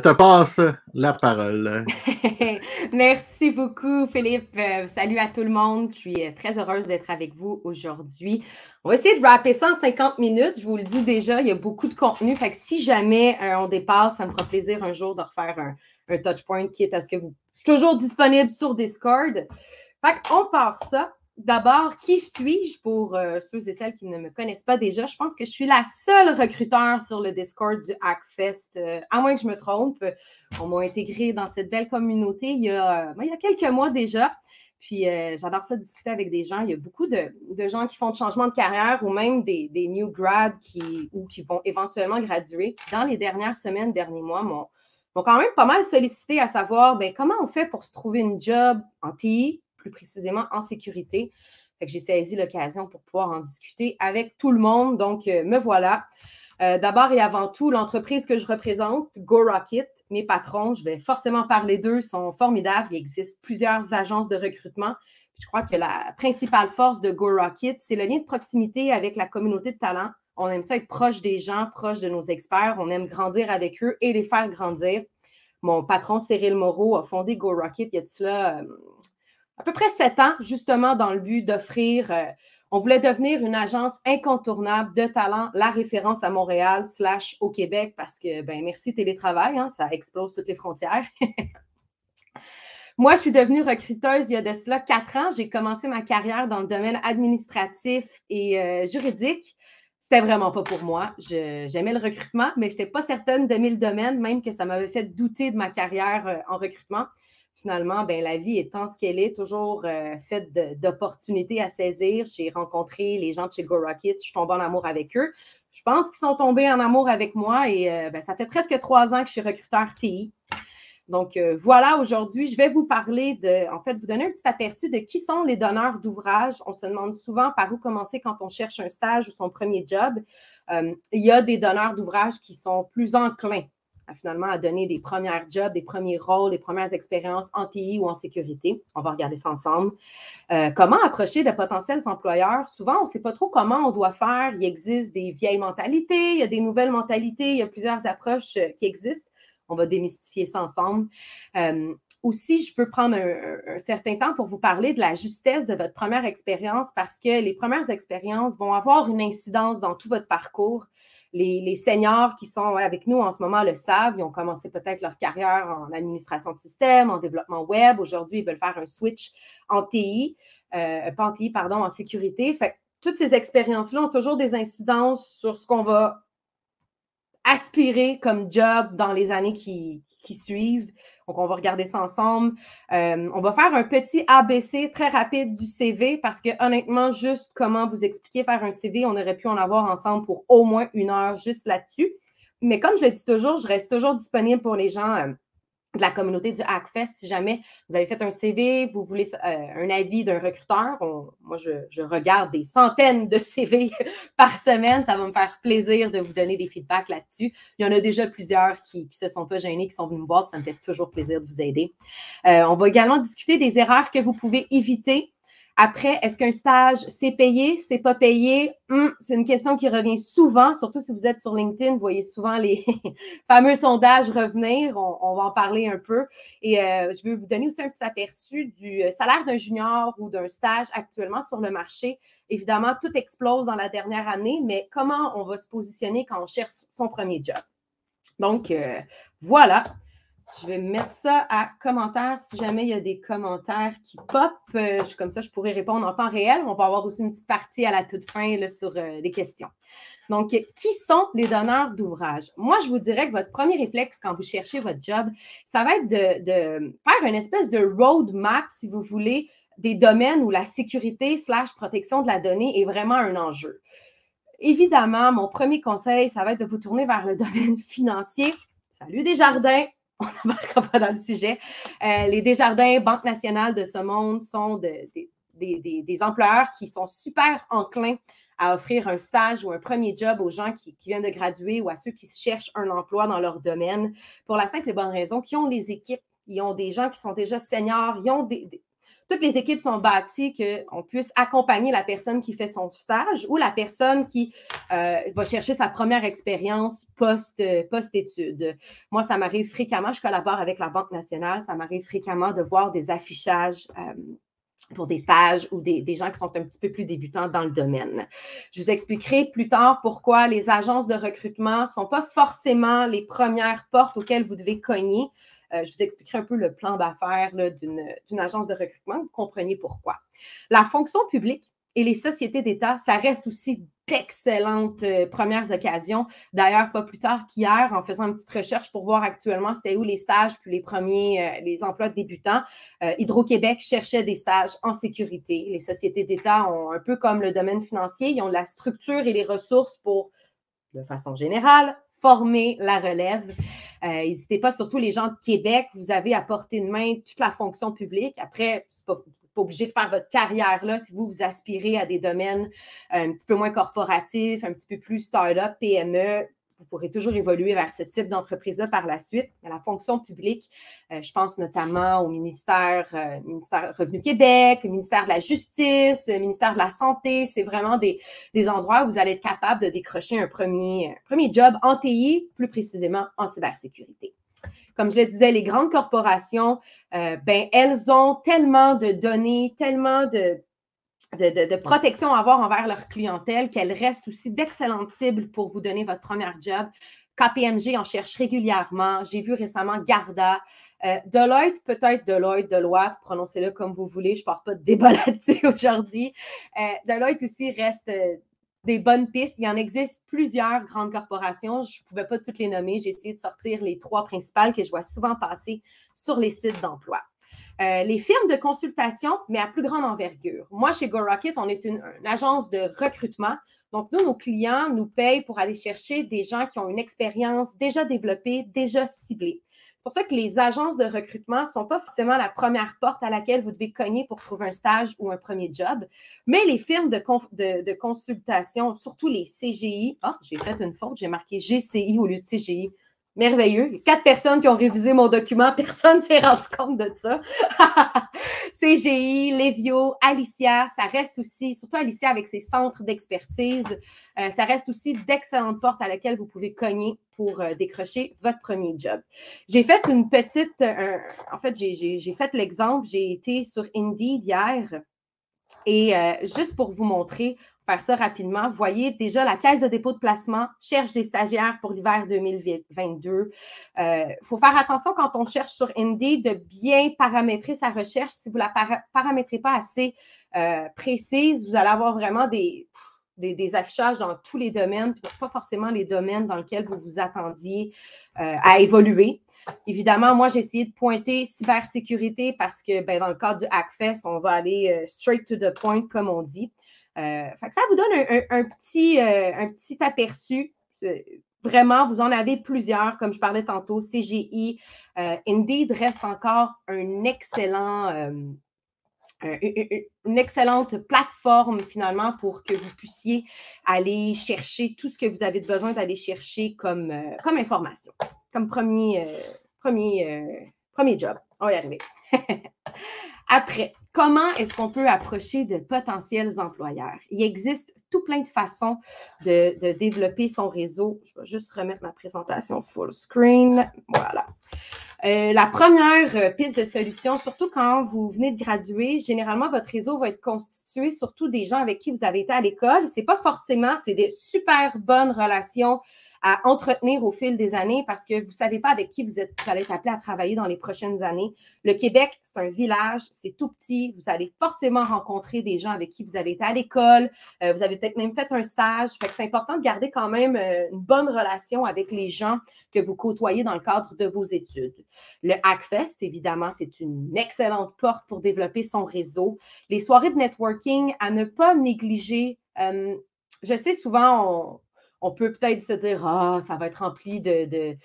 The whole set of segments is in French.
te passe la parole. Merci beaucoup, Philippe. Euh, salut à tout le monde. Je suis euh, très heureuse d'être avec vous aujourd'hui. On va essayer de rapper ça en 50 minutes. Je vous le dis déjà, il y a beaucoup de contenu. Fait que si jamais euh, on dépasse, ça me fera plaisir un jour de refaire un, un touch point qui est à ce que vous. toujours disponible sur Discord. Fait part ça. D'abord, qui suis-je pour euh, ceux et celles qui ne me connaissent pas déjà? Je pense que je suis la seule recruteur sur le Discord du Hackfest, euh, à moins que je me trompe. On m'a intégré dans cette belle communauté il y a, ben, il y a quelques mois déjà. Puis euh, j'adore ça discuter avec des gens. Il y a beaucoup de, gens qui font de changement de carrière ou même des, new grads qui, ou qui vont éventuellement graduer. Dans les dernières semaines, derniers mois, m'ont quand même pas mal sollicité à savoir ben, comment on fait pour se trouver une job en TI, plus précisément en sécurité. j'ai saisi l'occasion pour pouvoir en discuter avec tout le monde. Donc, euh, me voilà. Euh, d'abord et avant tout, l'entreprise que je représente, GoRocket, mes patrons, je vais forcément parler d'eux, sont formidables. Il existe plusieurs agences de recrutement. Je crois que la principale force de GoRocket, c'est le lien de proximité avec la communauté de talent. On aime ça être proche des gens, proche de nos experts. On aime grandir avec eux et les faire grandir. Mon patron Cyril Moreau a fondé GoRocket il y a de cela euh, à peu près sept ans, justement dans le but d'offrir, euh, on voulait devenir une agence incontournable de talent, la référence à Montréal slash au Québec, parce que, ben merci télétravail, hein, ça explose toutes les frontières. Moi, je suis devenue recruteuse il y a de cela quatre ans. J'ai commencé ma carrière dans le domaine administratif et euh, juridique. C'était vraiment pas pour moi. J'aimais le recrutement, mais je n'étais pas certaine d'aimer le domaine, même que ça m'avait fait douter de ma carrière euh, en recrutement finalement, ben, la vie étant ce qu'elle est, toujours euh, faite d'opportunités à saisir. J'ai rencontré les gens de chez Go Rocket, je suis tombée en amour avec eux. Je pense qu'ils sont tombés en amour avec moi et euh, ben, ça fait presque trois ans que je suis recruteur TI. Donc euh, voilà, aujourd'hui, je vais vous parler de, en fait, vous donner un petit aperçu de qui sont les donneurs d'ouvrages. On se demande souvent par où commencer quand on cherche un stage ou son premier job. il y a des donneurs d'ouvrages qui sont plus enclins finalement à donner des premières jobs, des premiers rôles, des premières expériences en TI ou en sécurité. On va regarder ça ensemble. Euh, comment approcher de potentiels employeurs? Souvent, on ne sait pas trop comment on doit faire. Il existe des vieilles mentalités, il y a des nouvelles mentalités, il y a plusieurs approches euh, qui existent. On va démystifier ça ensemble. Euh, aussi, je veux prendre un, certain temps pour vous parler de la justesse de votre première expérience parce que les premières expériences vont avoir une incidence dans tout votre parcours. Les, seniors qui sont avec nous en ce moment le savent. Ils ont commencé peut-être leur carrière en administration de système, en développement web. Aujourd'hui, ils veulent faire un switch en TI, euh, pas en TI, pardon, en sécurité. Fait toutes ces expériences-là ont toujours des incidences sur ce qu'on va aspirer comme job dans les années qui, suivent. Donc, on va regarder ça ensemble. Euh, on va faire un petit ABC très rapide du CV parce que honnêtement, juste comment vous expliquer faire un CV, on aurait pu en avoir ensemble pour au moins une heure juste là-dessus. Mais comme je le dis toujours, je reste toujours disponible pour les gens. Euh, de la communauté du Hackfest. Si jamais vous avez fait un CV, vous voulez euh, un avis d'un recruteur, moi, je, regarde des centaines de CV par semaine. Ça va me faire plaisir de vous donner des feedbacks là-dessus. Il y en a déjà plusieurs qui ne se sont pas gênés, qui sont venus me voir. Ça me fait toujours plaisir de vous aider. Euh, on va également discuter des erreurs que vous pouvez éviter après, est-ce qu'un stage, c'est payé, c'est pas payé? Hmm, c'est une question qui revient souvent, surtout si vous êtes sur LinkedIn, vous voyez souvent les fameux sondages revenir. On, va en parler un peu. Et euh, je vais vous donner aussi un petit aperçu du euh, salaire d'un junior ou d'un stage actuellement sur le marché. Évidemment, tout explose dans la dernière année, mais comment on va se positionner quand on cherche son premier job? Donc, euh, voilà. Je vais mettre ça à commentaires si jamais il y a des commentaires qui pop. Euh, comme ça, je pourrais répondre en temps réel. On va avoir aussi une petite partie à la toute fin sur euh, les questions. Donc, qui sont les donneurs d'ouvrage? Moi, je vous dirais que votre premier réflexe quand vous cherchez votre job, ça va être de, faire une espèce de roadmap, si vous voulez, des domaines où la sécurité slash protection de la donnée est vraiment un enjeu. Évidemment, mon premier conseil, ça va être de vous tourner vers le domaine financier. Salut Desjardins, on n'embarquera pas dans le sujet. Euh, les Desjardins, Banque nationale de ce monde, sont des, employeurs qui sont super enclins à offrir un stage ou un premier job aux gens qui, viennent de graduer ou à ceux qui cherchent un emploi dans leur domaine pour la simple et bonne raison qu'ils ont les équipes, ils ont des gens qui sont déjà seniors, ils ont toutes les équipes sont bâties qu'on puisse accompagner la personne qui fait son stage ou la personne qui euh, va chercher sa première expérience post-études. Moi, ça m'arrive fréquemment, je collabore avec la Banque nationale, ça m'arrive fréquemment de voir des affichages. Euh, pour des stages ou des, gens qui sont un petit peu plus débutants dans le domaine. Je vous expliquerai plus tard pourquoi les agences de recrutement ne sont pas forcément les premières portes auxquelles vous devez cogner. Euh, je vous expliquerai un peu le plan d'affaires d'une agence de recrutement, vous compreniez pourquoi. La fonction publique et les sociétés d'État, ça reste aussi d'excellentes euh, premières occasions. D'ailleurs, pas plus tard qu'hier, en faisant une petite recherche pour voir actuellement c'était où les stages puis les premiers, euh, les emplois de débutants, Hydro-Québec cherchait des stages en sécurité. Les sociétés d'État ont un peu comme le domaine financier, ils ont la structure et les ressources pour, de façon générale, former la relève. N'hésitez pas, surtout les gens de Québec, vous avez à portée de main toute la fonction publique. Après, c'est pas obligé de faire votre carrière là si vous vous aspirez à des domaines euh, un petit peu moins corporatifs, un petit peu plus start-up, PME. Vous pourrez toujours évoluer vers ce type d'entreprise-là par la suite. Mais la fonction publique, euh, je pense notamment au ministère, euh, ministère Revenu Québec, ministère de la Justice, au ministère de la Santé. C'est vraiment des, des, endroits où vous allez être capable de décrocher un premier, premier job en TI, plus précisément en cybersécurité comme je le disais, les grandes corporations, euh, ben, elles ont tellement de données, tellement de, de, protection à avoir envers leur clientèle qu'elles restent aussi d'excellentes cibles pour vous donner votre premier job. KPMG en cherche régulièrement. J'ai vu récemment Garda. Euh, Deloitte, peut-être Deloitte, Deloitte, prononcez-le comme vous voulez. Je ne porte pas de débat là-dessus aujourd'hui. Euh, Deloitte aussi reste des bonnes pistes. Il y en existe plusieurs grandes corporations. Je ne pouvais pas toutes les nommer. J'ai essayé de sortir les trois principales que je vois souvent passer sur les sites d'emploi. Euh, les firmes de consultation, mais à plus grande envergure. Moi, chez GoRocket, on est une, agence de recrutement. Donc, nous, nos clients nous payent pour aller chercher des gens qui ont une expérience déjà développée, déjà ciblée. C'est pour ça que les agences de recrutement ne sont pas forcément la première porte à laquelle vous devez cogner pour trouver un stage ou un premier job, mais les firmes de, de, consultation, surtout les CGI, ah, j'ai fait une faute, j'ai marqué GCI au lieu de CGI merveilleux. quatre personnes qui ont révisé mon document, personne ne s'est rendu compte de ça. CGI, Levio, Alicia, ça reste aussi, surtout Alicia avec ses centres d'expertise, euh, ça reste aussi d'excellentes portes à laquelle vous pouvez cogner pour euh, décrocher votre premier job. J'ai fait une petite, en fait, j'ai fait l'exemple, j'ai été sur Indeed hier. Et euh, juste pour vous montrer, faire ça rapidement. Vous voyez déjà la caisse de dépôt de placement cherche des stagiaires pour l'hiver 2022. Il euh, faut faire attention quand on cherche sur Indeed de bien paramétrer sa recherche. Si vous ne la paramétrez pas assez euh, précise, vous allez avoir vraiment des, des, affichages dans tous les domaines, pas forcément les domaines dans lesquels vous vous attendiez euh, à évoluer. Évidemment, moi, j'ai essayé de pointer cybersécurité parce que ben, dans le cadre du Hackfest, on va aller straight to the point, comme on dit. Euh, ça vous donne un, petit, euh, petit aperçu. Euh, vraiment, vous en avez plusieurs, comme je parlais tantôt, CGI. Indeed reste encore un excellent, une excellente plateforme finalement pour que vous puissiez aller chercher tout ce que vous avez besoin d'aller chercher comme, information, comme premier, premier, premier job. On va y arriver. Après, comment est-ce qu'on peut approcher de potentiels employeurs? Il existe tout plein de façons de, développer son réseau. Je vais juste remettre ma présentation full screen. Voilà. Euh, la première euh, piste de solution, surtout quand vous venez de graduer, généralement, votre réseau va être constitué surtout des gens avec qui vous avez été à l'école. C'est pas forcément, c'est des super bonnes relations à entretenir au fil des années parce que vous ne savez pas avec qui vous, êtes, allez être appelé à travailler dans les prochaines années. Le Québec, c'est un village, c'est tout petit. Vous allez forcément rencontrer des gens avec qui vous avez été à l'école. Euh, vous avez peut-être même fait un stage. c'est important de garder quand même euh, une bonne relation avec les gens que vous côtoyez dans le cadre de vos études. Le Hackfest, évidemment, c'est une excellente porte pour développer son réseau. Les soirées de networking à ne pas négliger. Euh, je sais souvent, on, on peut peut-être se dire Ah, ça va être rempli de,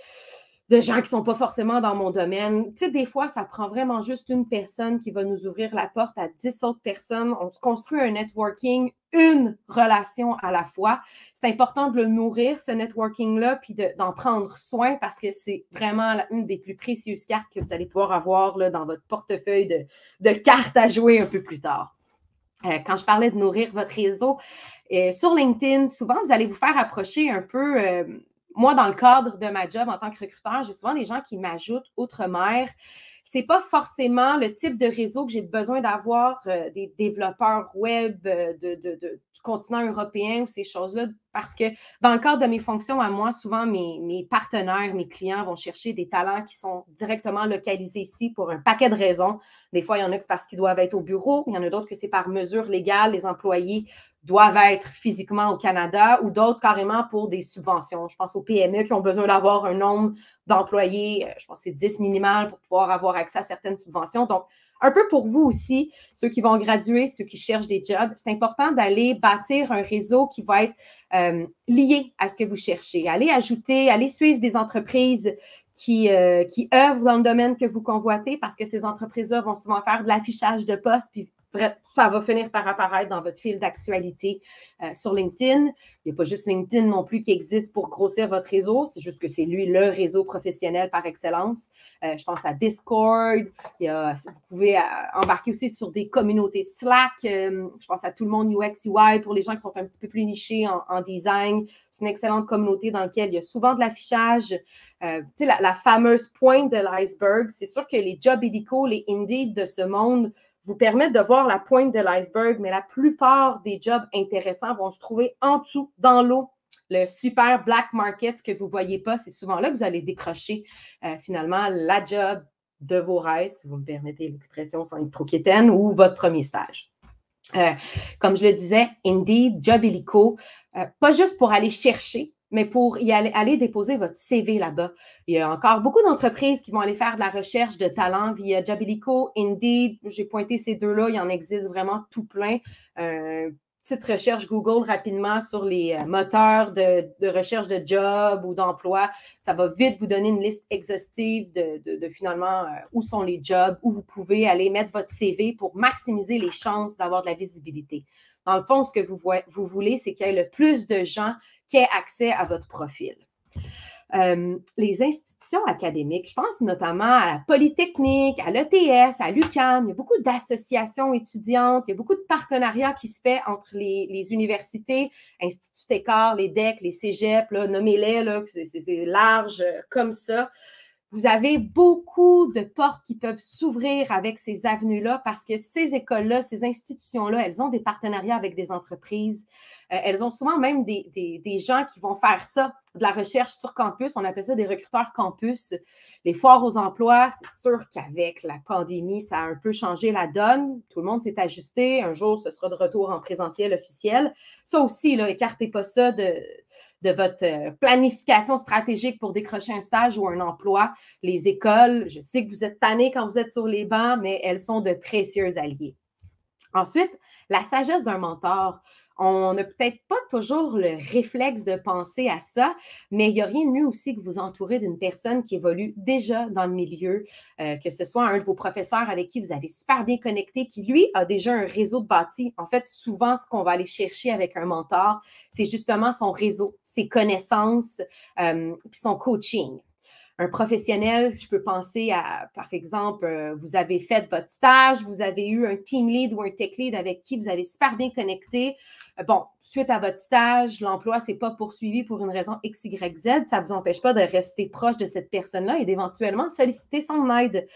gens qui ne sont pas forcément dans mon domaine. Tu sais, des fois, ça prend vraiment juste une personne qui va nous ouvrir la porte à dix autres personnes. On se construit un networking, une relation à la fois. C'est important de le nourrir, ce networking-là, puis d'en prendre soin parce que c'est vraiment une des plus précieuses cartes que vous allez pouvoir avoir dans votre portefeuille de, cartes à jouer un peu plus tard. Euh, quand je parlais de nourrir votre réseau, euh, sur LinkedIn, souvent, vous allez vous faire approcher un peu euh, moi, dans le cadre de ma job en tant que recruteur, j'ai souvent des gens qui m'ajoutent outre-mer. Ce n'est pas forcément le type de réseau que j'ai besoin d'avoir euh, des développeurs web euh, du continent européen ou ces choses-là, parce que dans le cadre de mes fonctions à moi, souvent mes, mes, partenaires, mes clients vont chercher des talents qui sont directement localisés ici pour un paquet de raisons. Des fois, il y en a que c'est parce qu'ils doivent être au bureau, il y en a d'autres que c'est par mesure légale, les employés doivent être physiquement au Canada ou d'autres carrément pour des subventions. Je pense aux PME qui ont besoin d'avoir un nombre d'employés, euh, je pense que c'est 10 minimal pour pouvoir avoir accès à certaines subventions. Donc, un peu pour vous aussi, ceux qui vont graduer, ceux qui cherchent des jobs, c'est important d'aller bâtir un réseau qui va être euh, lié à ce que vous cherchez. Allez ajouter, allez suivre des entreprises qui, euh, qui œuvrent dans le domaine que vous convoitez parce que ces entreprises-là vont souvent faire de l'affichage de postes ça va finir par apparaître dans votre fil d'actualité euh, sur LinkedIn. Il n'y a pas juste LinkedIn non plus qui existe pour grossir votre réseau, c'est juste que c'est lui le réseau professionnel par excellence. Euh, je pense à Discord. vous pouvez euh, embarquer aussi sur des communautés Slack. je pense à tout le monde UX, UI pour les gens qui sont un petit peu plus nichés en, design. C'est une excellente communauté dans laquelle il y a souvent de l'affichage. Euh, la, la, fameuse pointe de l'iceberg, c'est sûr que les jobs hélicos, les Indeed de ce monde vous permettent de voir la pointe de l'iceberg, mais la plupart des jobs intéressants vont se trouver en dessous, dans l'eau. Le super black market que vous ne voyez pas, c'est souvent là que vous allez décrocher euh, finalement la job de vos rêves, si vous me permettez l'expression sans être trop quétaine, ou votre premier stage. Euh, comme je le disais, Indeed, Job Illico, euh, pas juste pour aller chercher mais pour y aller, aller déposer votre CV là-bas. Il y a encore beaucoup d'entreprises qui vont aller faire de la recherche de talents via Jabilico, Indeed. J'ai pointé ces deux-là. Il y en existe vraiment tout plein. Euh, petite recherche Google rapidement sur les euh, moteurs de, recherche de job ou d'emploi. Ça va vite vous donner une liste exhaustive de, finalement euh, où sont les jobs, où vous pouvez aller mettre votre CV pour maximiser les chances d'avoir de la visibilité. Dans le fond, ce que vous voulez, c'est qu'il y ait le plus de gens qui aient accès à votre profil. Euh, les institutions académiques, je pense notamment à la Polytechnique, à l'ETS, à l'UQAM, il y a beaucoup d'associations étudiantes, il y a beaucoup de partenariats qui se fait entre les, universités, Institut Écart, les DEC, les cégeps, nommez-les, c'est large comme ça. Vous avez beaucoup de portes qui peuvent s'ouvrir avec ces avenues-là parce que ces écoles-là, ces institutions-là, elles ont des partenariats avec des entreprises. Euh, elles ont souvent même des, des, gens qui vont faire ça, de la recherche sur campus. On appelle ça des recruteurs campus. Les foires aux emplois, c'est sûr qu'avec la pandémie, ça a un peu changé la donne. Tout le monde s'est ajusté. Un jour, ce sera de retour en présentiel officiel. Ça aussi, là, écartez pas ça de, de votre euh, planification stratégique pour décrocher un stage ou un emploi. Les écoles, je sais que vous êtes tannés quand vous êtes sur les bancs, mais elles sont de précieux alliés. Ensuite, la sagesse d'un mentor. On n'a peut-être pas toujours le réflexe de penser à ça, mais il n'y a rien de mieux aussi que vous entourer d'une personne qui évolue déjà dans le milieu, euh, que ce soit un de vos professeurs avec qui vous avez super bien connecté, qui lui a déjà un réseau de bâti. En fait, souvent, ce qu'on va aller chercher avec un mentor, c'est justement son réseau, ses connaissances, euh, puis son coaching un professionnel, je peux penser à, par exemple, euh, vous avez fait votre stage, vous avez eu un team lead ou un tech lead avec qui vous avez super bien connecté. Euh, bon, suite à votre stage, l'emploi s'est pas poursuivi pour une raison X, Y, Z. Ça ne vous empêche pas de rester proche de cette personne-là et d'éventuellement solliciter son aide.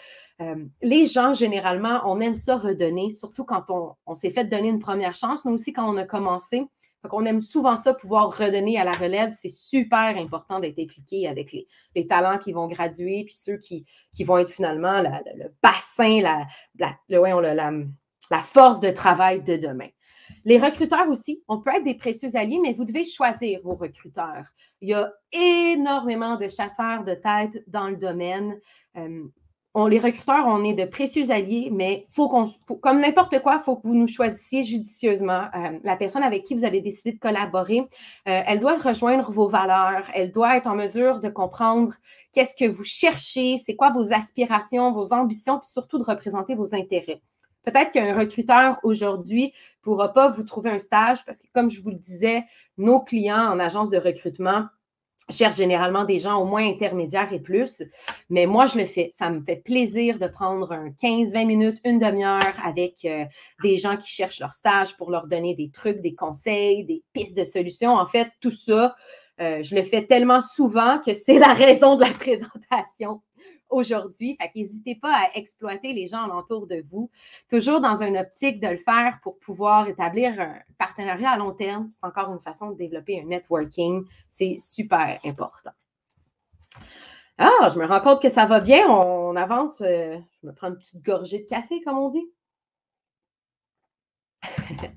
Euh, les gens, généralement, on aime ça redonner, surtout quand on s'est fait donner une première chance, mais aussi quand on a commencé. On aime souvent ça, pouvoir redonner à la relève. C'est super important d'être impliqué avec les, talents qui vont graduer, puis ceux qui, vont être finalement le bassin, la, la, force de travail de demain. Les recruteurs aussi, on peut être des précieux alliés, mais vous devez choisir vos recruteurs. Il y a énormément de chasseurs de tête dans le domaine. Euh, les recruteurs, on est de précieux alliés, mais comme n'importe quoi, il faut que vous nous choisissiez judicieusement. Euh, la personne avec qui vous avez décidé de collaborer, euh, elle doit rejoindre vos valeurs, elle doit être en mesure de comprendre qu'est-ce que vous cherchez, c'est quoi vos aspirations, vos ambitions, puis surtout de représenter vos intérêts. Peut-être qu'un recruteur aujourd'hui ne pourra pas vous trouver un stage parce que, comme je vous le disais, nos clients en agence de recrutement, cherche généralement des gens au moins intermédiaires et plus. Mais moi, je le fais. Ça me fait plaisir de prendre un 15-20 minutes, une demi-heure avec euh, des gens qui cherchent leur stage pour leur donner des trucs, des conseils, des pistes de solutions. En fait, tout ça, euh, je le fais tellement souvent que c'est la raison de la présentation aujourd'hui. Fait qu'hésitez pas à exploiter les gens alentour de vous, toujours dans une optique de le faire pour pouvoir établir un partenariat à long terme. C'est encore une façon de développer un networking. C'est super important. Ah, je me rends compte que ça va bien. On avance. Euh, je me prends une petite gorgée de café, comme on dit.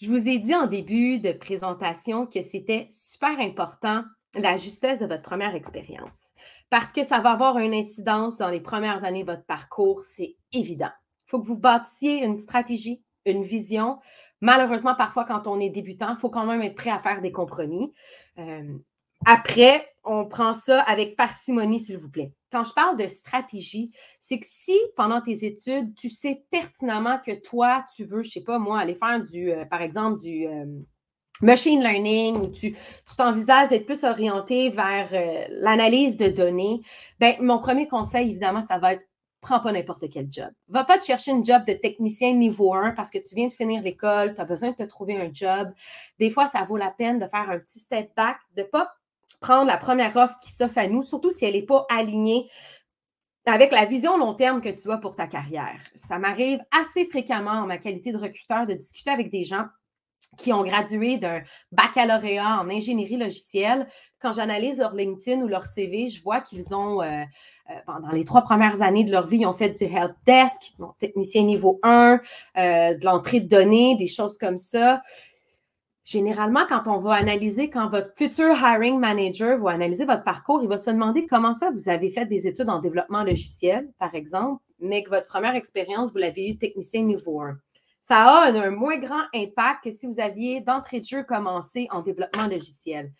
je vous ai dit en début de présentation que c'était super important la justesse de votre première expérience parce que ça va avoir une incidence dans les premières années de votre parcours, c'est évident. Il faut que vous bâtissiez une stratégie, une vision. Malheureusement, parfois, quand on est débutant, il faut quand même être prêt à faire des compromis. Euh, après, on prend ça avec parcimonie, s'il vous plaît. Quand je parle de stratégie, c'est que si pendant tes études, tu sais pertinemment que toi, tu veux, je ne sais pas moi, aller faire du, euh, par exemple, du, euh, machine learning ou tu t'envisages d'être plus orienté vers euh, l'analyse de données, ben, mon premier conseil, évidemment, ça va être prends pas n'importe quel job. Va pas te chercher une job de technicien niveau 1 parce que tu viens de finir l'école, tu as besoin de te trouver un job. Des fois, ça vaut la peine de faire un petit step back, de pas prendre la première offre qui s'offre à nous, surtout si elle n'est pas alignée avec la vision long terme que tu as pour ta carrière. Ça m'arrive assez fréquemment en ma qualité de recruteur de discuter avec des gens qui ont gradué d'un baccalauréat en ingénierie logicielle, quand j'analyse leur LinkedIn ou leur CV, je vois qu'ils ont, euh, euh, pendant les trois premières années de leur vie, ils ont fait du help desk, technicien niveau 1, euh, de l'entrée de données, des choses comme ça. Généralement, quand on va analyser, quand votre futur hiring manager va analyser votre parcours, il va se demander comment ça, vous avez fait des études en développement logiciel, par exemple, mais que votre première expérience, vous l'avez eu technicien niveau 1 ça a un, moins grand impact que si vous aviez d'entrée de jeu commencé en développement logiciel.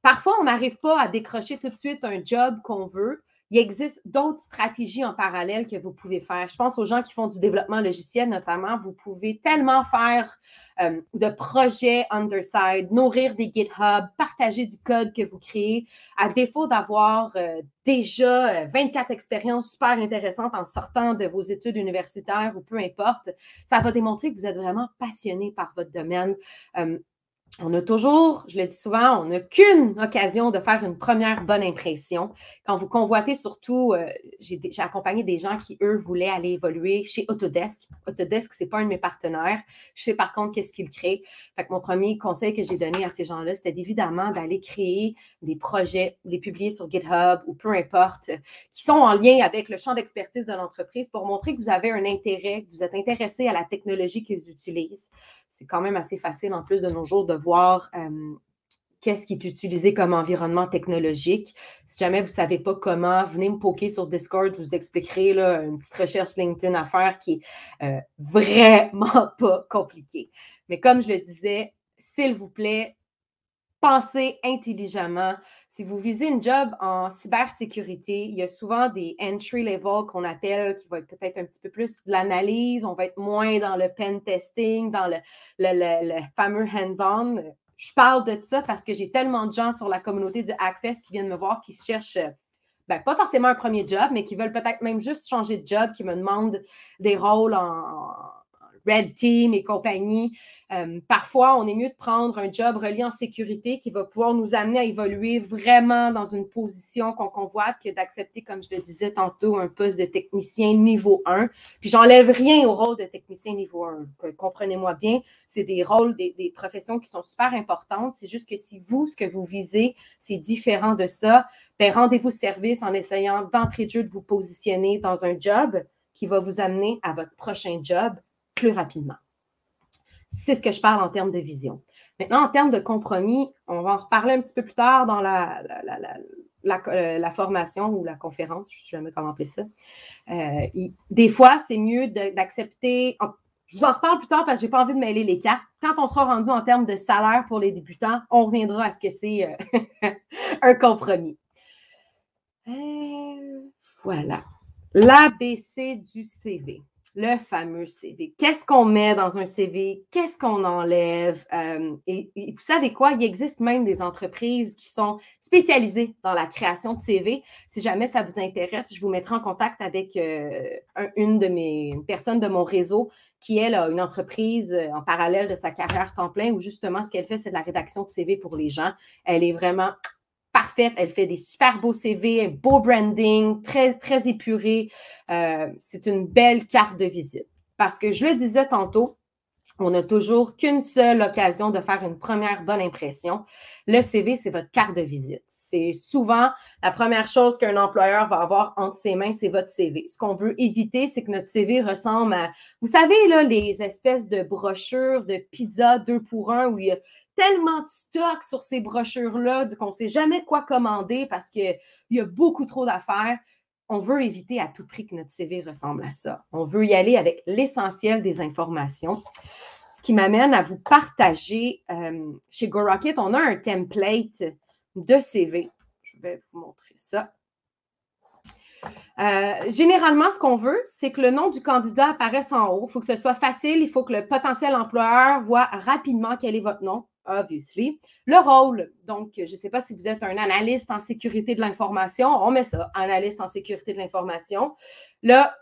Parfois, on n'arrive pas à décrocher tout de suite un job qu'on veut. Il existe d'autres stratégies en parallèle que vous pouvez faire. Je pense aux gens qui font du développement logiciel, notamment. Vous pouvez tellement faire euh, de projets underside, nourrir des GitHub, partager du code que vous créez, à défaut d'avoir euh, déjà 24 euh, expériences super intéressantes en sortant de vos études universitaires ou peu importe, ça va démontrer que vous êtes vraiment passionné par votre domaine on a toujours, je le dis souvent, on n'a qu'une occasion de faire une première bonne impression. Quand vous convoitez, surtout, euh, j'ai accompagné des gens qui, eux, voulaient aller évoluer chez Autodesk. Autodesk, ce n'est pas un de mes partenaires. Je sais par contre qu'est-ce qu'ils créent. Fait mon premier conseil que j'ai donné à ces gens-là, c'était évidemment d'aller créer des projets, les publier sur GitHub ou peu importe, qui sont en lien avec le champ d'expertise de l'entreprise pour montrer que vous avez un intérêt, que vous êtes intéressé à la technologie qu'ils utilisent c'est quand même assez facile en plus de nos jours de voir qu'est-ce qui est utilisé comme environnement technologique. Si jamais vous ne savez pas comment, venez me poker sur Discord, je vous expliquerai là, une petite recherche LinkedIn à faire qui est euh, vraiment pas compliquée. Mais comme je le disais, s'il vous plaît, pensez intelligemment. Si vous visez une job en cybersécurité, il y a souvent des entry level qu'on appelle, qui vont être peut-être un petit peu plus de l'analyse, on va être moins dans le pen testing, dans le, le, fameux hands-on. Je parle de ça parce que j'ai tellement de gens sur la communauté du Hackfest qui viennent me voir, qui cherchent ben, pas forcément un premier job, mais qui veulent peut-être même juste changer de job, qui me demandent des rôles en Red Team et compagnie. Euh, parfois, on est mieux de prendre un job relié en sécurité qui va pouvoir nous amener à évoluer vraiment dans une position qu'on convoite que d'accepter, comme je le disais tantôt, un poste de technicien niveau 1. Puis, j'enlève rien au rôle de technicien niveau 1. Comprenez-moi bien, c'est des rôles, des, des, professions qui sont super importantes. C'est juste que si vous, ce que vous visez, c'est différent de ça, ben, rendez-vous service en essayant d'entrer de jeu de vous positionner dans un job qui va vous amener à votre prochain job plus rapidement. C'est ce que je parle en termes de vision. Maintenant, en termes de compromis, on va en reparler un petit peu plus tard dans la, la, formation ou la conférence, je ne sais jamais comment appeler ça. des fois, c'est mieux d'accepter. Je vous en reparle plus tard parce que je n'ai pas envie de mêler les cartes. Quand on sera rendu en termes de salaire pour les débutants, on reviendra à ce que c'est un compromis. voilà. L'ABC du CV le fameux CV. Qu'est-ce qu'on met dans un CV? Qu'est-ce qu'on enlève? Euh, et, vous savez quoi? Il existe même des entreprises qui sont spécialisées dans la création de CV. Si jamais ça vous intéresse, je vous mettrai en contact avec euh, une de mes personnes de mon réseau qui, elle, a une entreprise euh, en parallèle de sa carrière temps plein où justement ce qu'elle fait, c'est de la rédaction de CV pour les gens. Elle est vraiment parfaite. Elle fait des super beaux CV, beau branding, très, très épuré. Euh, c'est une belle carte de visite. Parce que je le disais tantôt, on n'a toujours qu'une seule occasion de faire une première bonne impression. Le CV, c'est votre carte de visite. C'est souvent la première chose qu'un employeur va avoir entre ses mains, c'est votre CV. Ce qu'on veut éviter, c'est que notre CV ressemble à, vous savez, là, les espèces de brochures de pizza deux pour un où il y a tellement de stock sur ces brochures-là qu'on ne sait jamais quoi commander parce qu'il y a beaucoup trop d'affaires. On veut éviter à tout prix que notre CV ressemble à ça. On veut y aller avec l'essentiel des informations. Ce qui m'amène à vous partager, euh, chez GoRocket, on a un template de CV. Je vais vous montrer ça. Euh, généralement, ce qu'on veut, c'est que le nom du candidat apparaisse en haut. Il faut que ce soit facile. Il faut que le potentiel employeur voit rapidement quel est votre nom obviously. Le rôle, donc, je ne sais pas si vous êtes un analyste en sécurité de l'information, on met ça, analyste en sécurité de l'information. Là,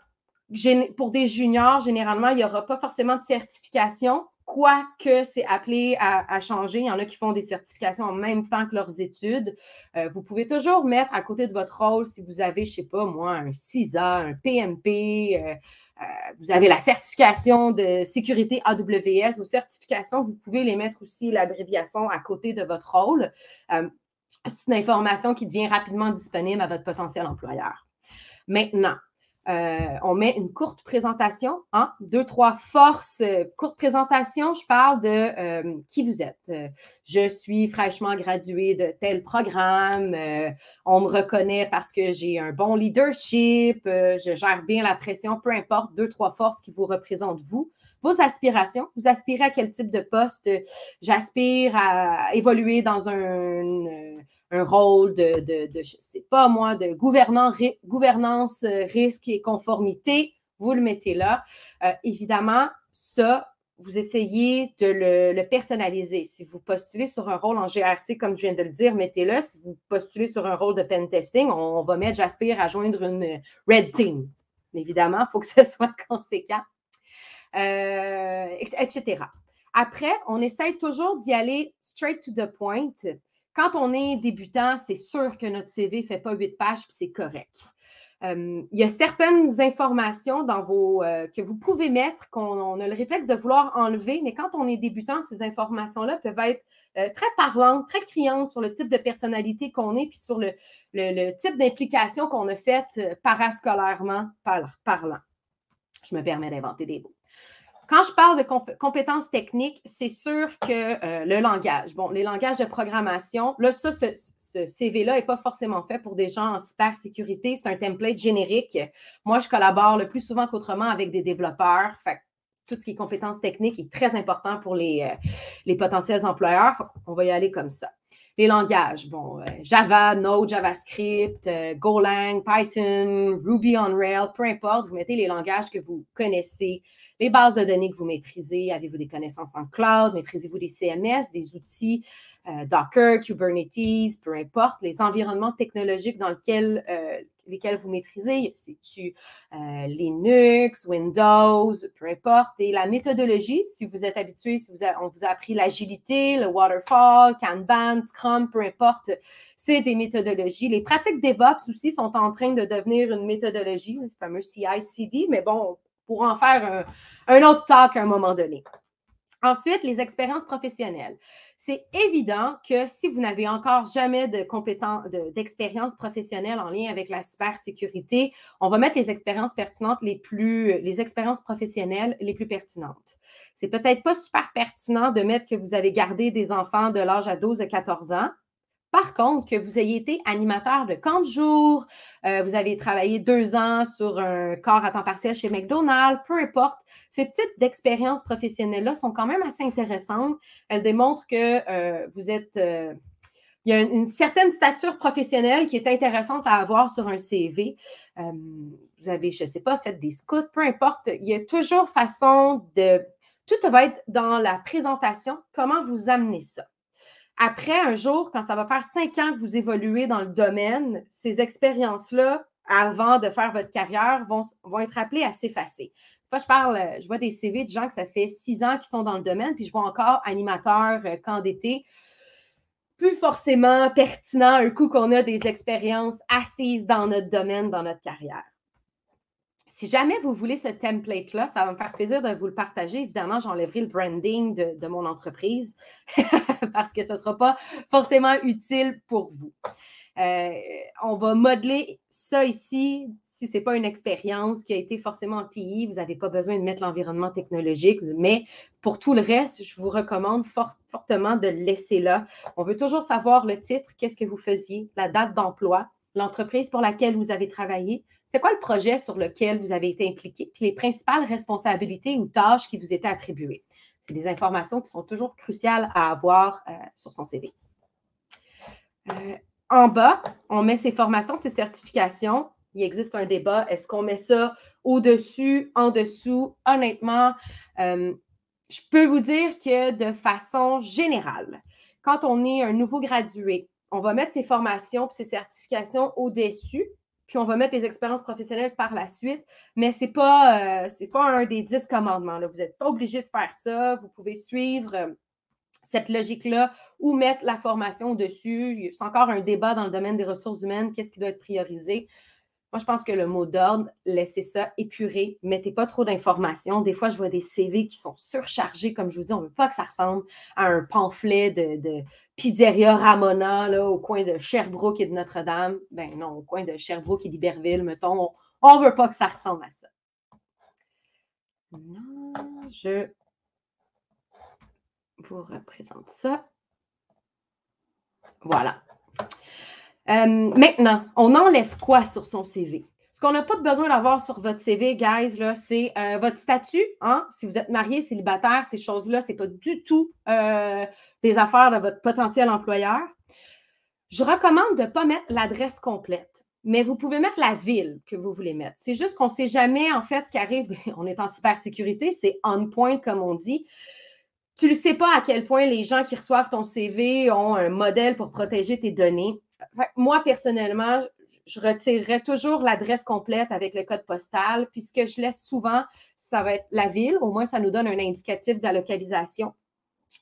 pour des juniors, généralement, il n'y aura pas forcément de certification, quoique c'est appelé à, changer. Il y en a qui font des certifications en même temps que leurs études. Euh, vous pouvez toujours mettre à côté de votre rôle, si vous avez, je ne sais pas moi, un CISA, un PMP, euh, euh, vous avez la certification de sécurité AWS. Vos certifications, vous pouvez les mettre aussi l'abréviation à côté de votre rôle. C'est une information qui devient rapidement disponible à votre potentiel employeur. Maintenant, euh, on met une courte présentation, hein? deux, trois forces. Euh, courte présentation, je parle de euh, qui vous êtes. je suis fraîchement graduée de tel programme. on me reconnaît parce que j'ai un bon leadership. je gère bien la pression, peu importe, deux, trois forces qui vous représentent vous. Vos aspirations, vous aspirez à quel type de poste? J'aspire à évoluer dans un un rôle de, je ne sais pas moi, de gouvernance, euh, risque et conformité, vous le mettez là. Euh, évidemment, ça, vous essayez de le, personnaliser. Si vous postulez sur un rôle en GRC, comme je viens de le dire, mettez-le. Si vous postulez sur un rôle de pen testing, on, va mettre j'aspire à joindre une red team. Évidemment, il faut que ce soit conséquent, euh, etc. Après, on essaye toujours d'y aller straight to the point. Quand on est débutant, c'est sûr que notre CV ne fait pas huit pages, puis c'est correct. il y a certaines informations euh, que vous pouvez mettre qu'on a le réflexe de vouloir enlever, mais quand on est débutant, ces informations-là peuvent être euh, très parlantes, très criantes sur le type de personnalité qu'on est, puis sur le, type d'implication qu'on a faite euh, parascolairement parlant. Je me permets d'inventer des mots. Quand je parle de compétences techniques, c'est sûr que euh, le langage, bon, les langages de programmation, là, ça, ce, CV-là n'est pas forcément fait pour des gens en cybersécurité. C'est un template générique. Moi, je collabore le plus souvent qu'autrement avec des développeurs. Fait tout ce qui est compétences techniques est très important pour les, euh, potentiels employeurs. On va y aller comme ça. Les langages, bon, euh, Java, Node, JavaScript, Golang, Python, Ruby on Rails, peu importe, vous mettez les langages que vous connaissez, les bases de données que vous maîtrisez, avez-vous des connaissances en cloud, maîtrisez-vous des CMS, des outils euh, Docker, Kubernetes, peu importe, les environnements technologiques dans lesquels, euh, lesquels vous maîtrisez, c'est-tu euh, Linux, Windows, peu importe, et la méthodologie, si vous êtes habitué, si vous on vous a appris l'agilité, le waterfall, Kanban, Scrum, peu importe, c'est des méthodologies. Les pratiques DevOps aussi sont en train de devenir une méthodologie, le fameux CI/CD, mais bon, pour en faire un, autre talk à un moment donné. Ensuite, les expériences professionnelles. C'est évident que si vous n'avez encore jamais de d'expérience professionnelle en lien avec la cybersécurité, on va mettre les expériences pertinentes les plus, les expériences professionnelles les plus pertinentes. C'est peut-être pas super pertinent de mettre que vous avez gardé des enfants de l'âge à 12 à 14 ans. Par contre, que vous ayez été animateur de camp de jour, euh, vous avez travaillé deux ans sur un corps à temps partiel chez McDonald's, peu importe, ces petites expériences professionnelles-là sont quand même assez intéressantes. Elles démontrent que euh, vous êtes... Euh, il y a une, certaine stature professionnelle qui est intéressante à avoir sur un CV. vous avez, je ne sais pas, fait des scouts, peu importe. Il y a toujours façon de... Tout va être dans la présentation, comment vous amenez ça? Après, un jour, quand ça va faire cinq ans que vous évoluez dans le domaine, ces expériences-là, avant de faire votre carrière, vont, être appelées à s'effacer. Moi, je parle, je vois des CV de gens que ça fait six ans qu'ils sont dans le domaine, puis je vois encore animateurs, euh, camp d'été. Plus forcément pertinent un coup qu'on a des expériences assises dans notre domaine, dans notre carrière. Si jamais vous voulez ce template-là, ça va me faire plaisir de vous le partager. Évidemment, j'enlèverai le branding de, mon entreprise parce que ce ne sera pas forcément utile pour vous. Euh, on va modeler ça ici. Si ce n'est pas une expérience qui a été forcément en TI, vous n'avez pas besoin de mettre l'environnement technologique, mais pour tout le reste, je vous recommande fortement de le laisser là. On veut toujours savoir le titre, qu'est-ce que vous faisiez, la date d'emploi, l'entreprise pour laquelle vous avez travaillé, c'est quoi le projet sur lequel vous avez été impliqué, puis les principales responsabilités ou tâches qui vous étaient attribuées? C'est des informations qui sont toujours cruciales à avoir euh, sur son CV. Euh, en bas, on met ses formations, ses certifications. Il existe un débat. Est-ce qu'on met ça au-dessus, en dessous? Honnêtement, euh, je peux vous dire que de façon générale, quand on est un nouveau gradué, on va mettre ses formations et ses certifications au-dessus puis on va mettre les expériences professionnelles par la suite. Mais ce n'est pas, euh, pas un des dix commandements. Là. Vous n'êtes pas obligé de faire ça. Vous pouvez suivre euh, cette logique-là ou mettre la formation dessus. C'est encore un débat dans le domaine des ressources humaines. Qu'est-ce qui doit être priorisé? Moi, je pense que le mot d'ordre, laissez ça épuré, mettez pas trop d'informations. Des fois, je vois des CV qui sont surchargés, comme je vous dis, on ne veut pas que ça ressemble à un pamphlet de, de Pizzeria Ramona là, au coin de Sherbrooke et de Notre-Dame. Ben non, au coin de Sherbrooke et d'Iberville, mettons. On ne veut pas que ça ressemble à ça. Non, je vous représente ça. Voilà. Euh, maintenant, on enlève quoi sur son CV? Ce qu'on n'a pas besoin d'avoir sur votre CV, guys, c'est euh, votre statut. Hein? Si vous êtes marié, célibataire, ces choses-là, ce n'est pas du tout euh, des affaires de votre potentiel employeur. Je recommande de ne pas mettre l'adresse complète, mais vous pouvez mettre la ville que vous voulez mettre. C'est juste qu'on ne sait jamais, en fait, ce qui arrive. On est en cybersécurité, c'est on point, comme on dit tu ne sais pas à quel point les gens qui reçoivent ton CV ont un modèle pour protéger tes données moi, personnellement, je retirerai toujours l'adresse complète avec le code postal. Puis ce que je laisse souvent, ça va être la ville. Au moins, ça nous donne un indicatif de la localisation.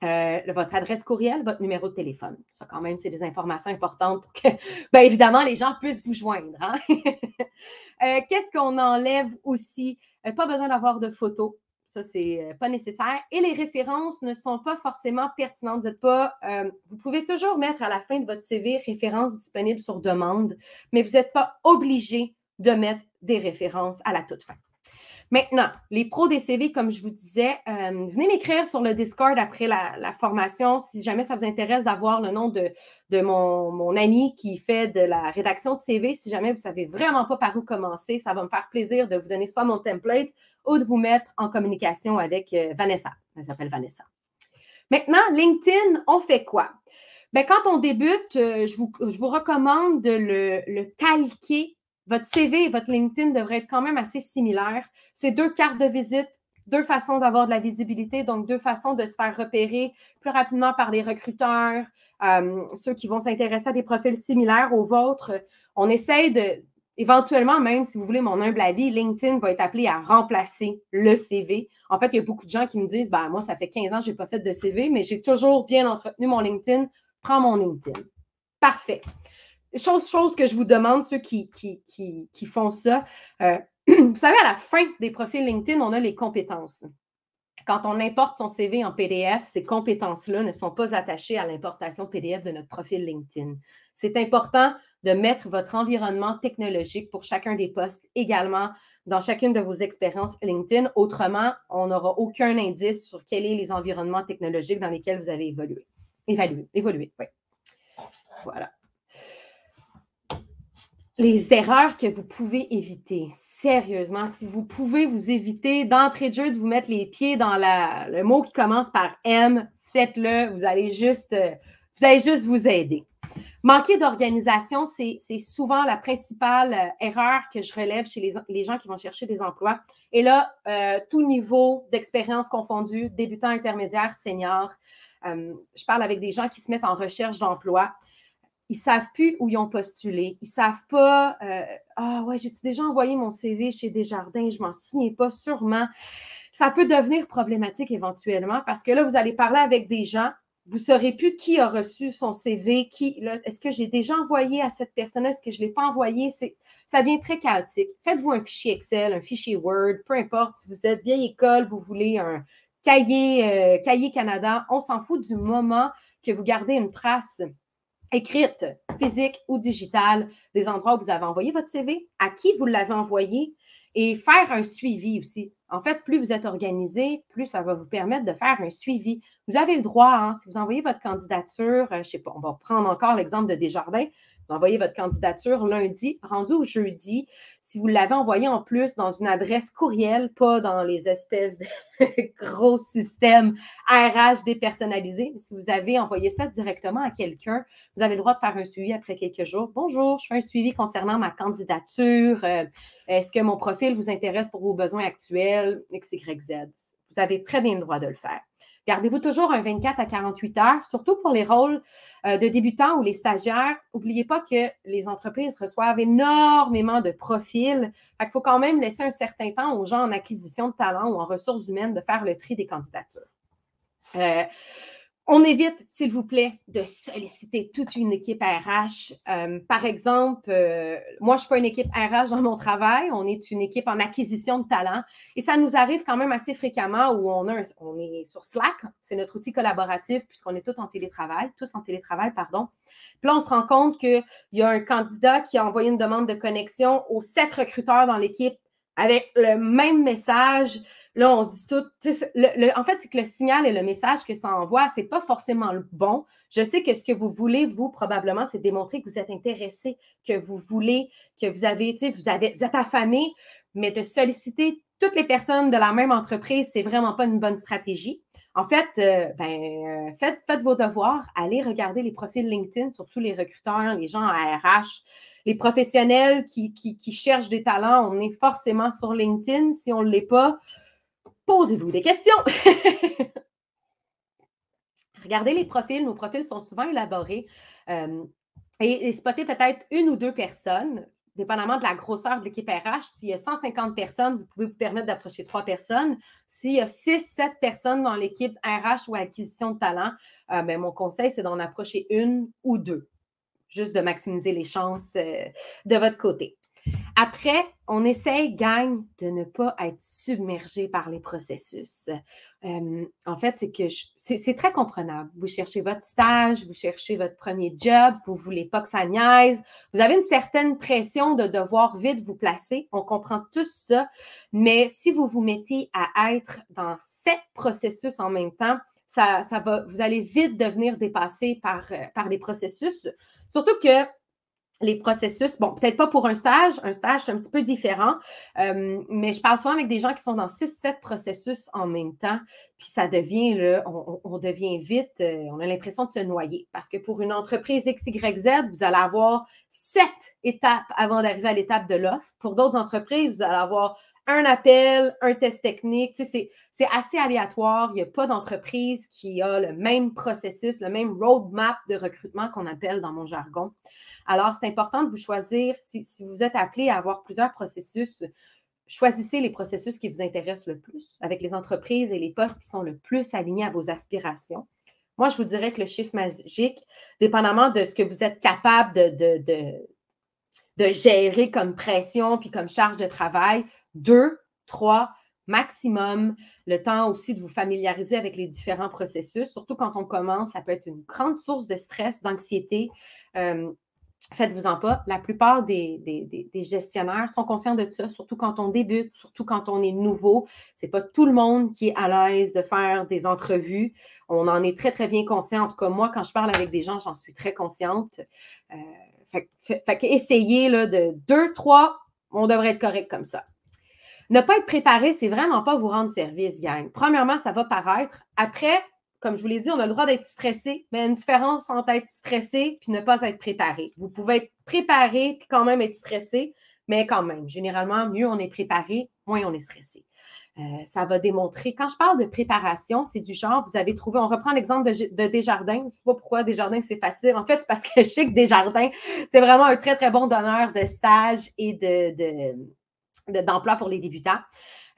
Euh, votre adresse courriel, votre numéro de téléphone. Ça, quand même, c'est des informations importantes pour que, bien évidemment, les gens puissent vous joindre. Hein. Euh, qu'est-ce qu'on enlève aussi? Euh, pas besoin d'avoir de photos. Ça, c'est euh, pas nécessaire. Et les références ne sont pas forcément pertinentes. Vous pas. Euh, vous pouvez toujours mettre à la fin de votre CV références disponibles sur demande, mais vous n'êtes pas obligé de mettre des références à la toute fin. Maintenant, les pros des CV, comme je vous disais, euh, venez m'écrire sur le Discord après la, formation si jamais ça vous intéresse d'avoir le nom de, de mon, mon, ami qui fait de la rédaction de CV. Si jamais vous ne savez vraiment pas par où commencer, ça va me faire plaisir de vous donner soit mon template ou de vous mettre en communication avec euh, Vanessa. Elle s'appelle Vanessa. Maintenant, LinkedIn, on fait quoi? Bien, quand on débute, euh, je, vous, je, vous, recommande de le, le calquer votre CV et votre LinkedIn devraient être quand même assez similaires. C'est deux cartes de visite, deux façons d'avoir de la visibilité, donc deux façons de se faire repérer plus rapidement par les recruteurs, euh, ceux qui vont s'intéresser à des profils similaires aux vôtres. On essaye de, éventuellement, même si vous voulez mon humble avis, LinkedIn va être appelé à remplacer le CV. En fait, il y a beaucoup de gens qui me disent, ben, moi, ça fait 15 ans que je n'ai pas fait de CV, mais j'ai toujours bien entretenu mon LinkedIn. Prends mon LinkedIn. Parfait. Chose, que je vous demande, ceux qui, qui, font ça. Euh, vous savez, à la fin des profils LinkedIn, on a les compétences. Quand on importe son CV en PDF, ces compétences-là ne sont pas attachées à l'importation PDF de notre profil LinkedIn. C'est important de mettre votre environnement technologique pour chacun des postes également dans chacune de vos expériences LinkedIn. Autrement, on n'aura aucun indice sur quels sont les environnements technologiques dans lesquels vous avez évolué. Évalué, évolué, oui. Voilà. Les erreurs que vous pouvez éviter, sérieusement, si vous pouvez vous éviter d'entrée de jeu de vous mettre les pieds dans le mot qui commence par M, faites-le. Vous allez juste, euh, vous allez juste vous aider. Manquer d'organisation, c'est souvent la principale euh, erreur que je relève chez les, gens qui vont chercher des emplois. Et là, euh, tout niveau d'expérience confondu, débutant, intermédiaire, senior. je parle avec des gens qui se mettent en recherche d'emploi ils savent plus où ils ont postulé. Ils savent pas euh, Ah ouais, j'ai déjà envoyé mon CV chez Desjardins, je m'en souviens pas, sûrement. Ça peut devenir problématique éventuellement parce que là, vous allez parler avec des gens, vous saurez plus qui a reçu son CV, qui, est-ce que j'ai déjà envoyé à cette personne, est-ce que je l'ai pas envoyé? ça devient très chaotique. Faites-vous un fichier Excel, un fichier Word, peu importe si vous êtes vieille école, vous voulez un cahier, euh, cahier Canada, on s'en fout du moment que vous gardez une trace écrite, physique ou digitale, des endroits où vous avez envoyé votre CV, à qui vous l'avez envoyé et faire un suivi aussi. En fait, plus vous êtes organisé, plus ça va vous permettre de faire un suivi. Vous avez le droit, hein, si vous envoyez votre candidature, euh, je ne sais pas, on va prendre encore l'exemple de Desjardins, envoyez votre candidature lundi, rendu au jeudi. Si vous l'avez envoyé en plus dans une adresse courriel, pas dans les espèces de gros systèmes RH dépersonnalisés, si vous avez envoyé ça directement à quelqu'un, vous avez le droit de faire un suivi après quelques jours. Bonjour, je fais un suivi concernant ma candidature. Euh, est-ce que mon profil vous intéresse pour vos besoins actuels? XYZ. Vous avez très bien le droit de le faire. Gardez-vous toujours un 24 à 48 heures, surtout pour les rôles euh, de débutants ou les stagiaires. N'oubliez pas que les entreprises reçoivent énormément de profils. Il faut quand même laisser un certain temps aux gens en acquisition de talent ou en ressources humaines de faire le tri des candidatures. Euh, on évite, s'il vous plaît, de solliciter toute une équipe RH. Euh, par exemple, euh, moi, je suis pas une équipe RH dans mon travail, on est une équipe en acquisition de talent. Et ça nous arrive quand même assez fréquemment où on, a on est sur Slack, c'est notre outil collaboratif puisqu'on est tous en télétravail, tous en télétravail, pardon. Puis là, on se rend compte qu'il y a un candidat qui a envoyé une demande de connexion aux sept recruteurs dans l'équipe avec le même message. Là, on se dit tout. en fait, c'est que le signal et le message que ça envoie, ce n'est pas forcément le bon. Je sais que ce que vous voulez, vous, probablement, c'est démontrer que vous êtes intéressé, que vous voulez, que vous avez, vous, avez, vous êtes affamé, mais de solliciter toutes les personnes de la même entreprise, c'est vraiment pas une bonne stratégie. En fait, euh, ben, euh, faites, faites, vos devoirs, allez regarder les profils LinkedIn, surtout les recruteurs, les gens à RH, les professionnels qui, qui, qui cherchent des talents. On est forcément sur LinkedIn. Si on ne l'est pas, posez-vous des questions. Regardez les profils. Nos profils sont souvent élaborés. Euh, et, spotter peut-être une ou deux personnes, dépendamment de la grosseur de l'équipe RH. S'il y a 150 personnes, vous pouvez vous permettre d'approcher trois personnes. S'il y a 6, 7 personnes dans l'équipe RH ou acquisition de talent, euh, ben, mon conseil, c'est d'en approcher une ou deux, juste de maximiser les chances euh, de votre côté. Après, on essaye, gang, de ne pas être submergé par les processus. en fait, c'est que c'est très comprenable. Vous cherchez votre stage, vous cherchez votre premier job, vous voulez pas que ça niaise. Vous avez une certaine pression de devoir vite vous placer. On comprend tout ça. Mais si vous vous mettez à être dans sept processus en même temps, ça, ça va, vous allez vite devenir dépassé par, euh, par les processus. Surtout que les processus, bon, peut-être pas pour un stage, un stage, c'est un petit peu différent, euh, mais je parle souvent avec des gens qui sont dans 6-7 processus en même temps, puis ça devient, là, on, devient vite, euh, on a l'impression de se noyer, parce que pour une entreprise XYZ, vous allez avoir sept étapes avant d'arriver à l'étape de l'offre. Pour d'autres entreprises, vous allez avoir un appel, un test technique. C'est assez aléatoire. Il n'y a pas d'entreprise qui a le même processus, le même roadmap de recrutement qu'on appelle dans mon jargon. Alors, c'est important de vous choisir, si, vous êtes appelé à avoir plusieurs processus, choisissez les processus qui vous intéressent le plus avec les entreprises et les postes qui sont le plus alignés à vos aspirations. Moi, je vous dirais que le chiffre magique, dépendamment de ce que vous êtes capable de, de gérer comme pression puis comme charge de travail, deux, trois, maximum, le temps aussi de vous familiariser avec les différents processus. Surtout quand on commence, ça peut être une grande source de stress, d'anxiété. Euh, Faites-vous-en pas. La plupart des, gestionnaires sont conscients de ça, surtout quand on débute, surtout quand on est nouveau. Ce n'est pas tout le monde qui est à l'aise de faire des entrevues. On en est très, très bien conscient. En tout cas, moi, quand je parle avec des gens, j'en suis très consciente. Euh, fait, fait, là, de deux, trois, on devrait être correct comme ça. Ne pas être préparé, c'est vraiment pas vous rendre service, gang. Premièrement, ça va paraître. Après, comme je vous l'ai dit, on a le droit d'être stressé, mais il y a une différence entre être stressé et ne pas être préparé. Vous pouvez être préparé puis quand même être stressé, mais quand même, généralement, mieux on est préparé, moins on est stressé. Euh, ça va démontrer. Quand je parle de préparation, c'est du genre, vous avez trouvé, on reprend l'exemple de, Desjardins. Je ne sais pas pourquoi Desjardins, c'est facile. En fait, c'est parce que je sais que Desjardins, c'est vraiment un très, très bon donneur de stage et d'emploi de, pour les débutants.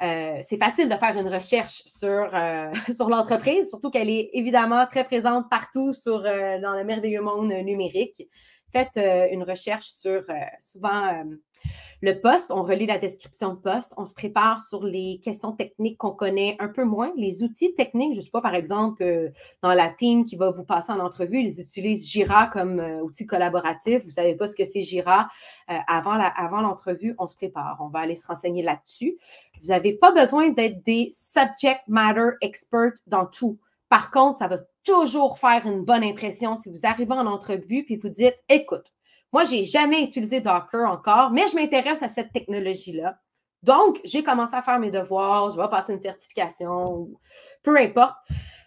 Euh, c'est facile de faire une recherche sur, euh, sur l'entreprise, surtout qu'elle est évidemment très présente partout sur, euh, dans le merveilleux monde numérique. Faites une recherche sur souvent le poste, on relit la description de poste, on se prépare sur les questions techniques qu'on connaît un peu moins. Les outils techniques, je ne sais pas, par exemple, euh, dans la team qui va vous passer en entrevue, ils utilisent Jira comme euh, outil collaboratif. Vous ne savez pas ce que c'est Jira. Euh, avant, avant l'entrevue, on se prépare. On va aller se renseigner là-dessus. Vous n'avez pas besoin d'être des subject matter experts dans tout. Par contre, ça va toujours faire une bonne impression si vous arrivez en entrevue puis vous dites, écoute, moi, je n'ai jamais utilisé Docker encore, mais je m'intéresse à cette technologie-là. Donc, j'ai commencé à faire mes devoirs, je vais passer une certification, peu importe.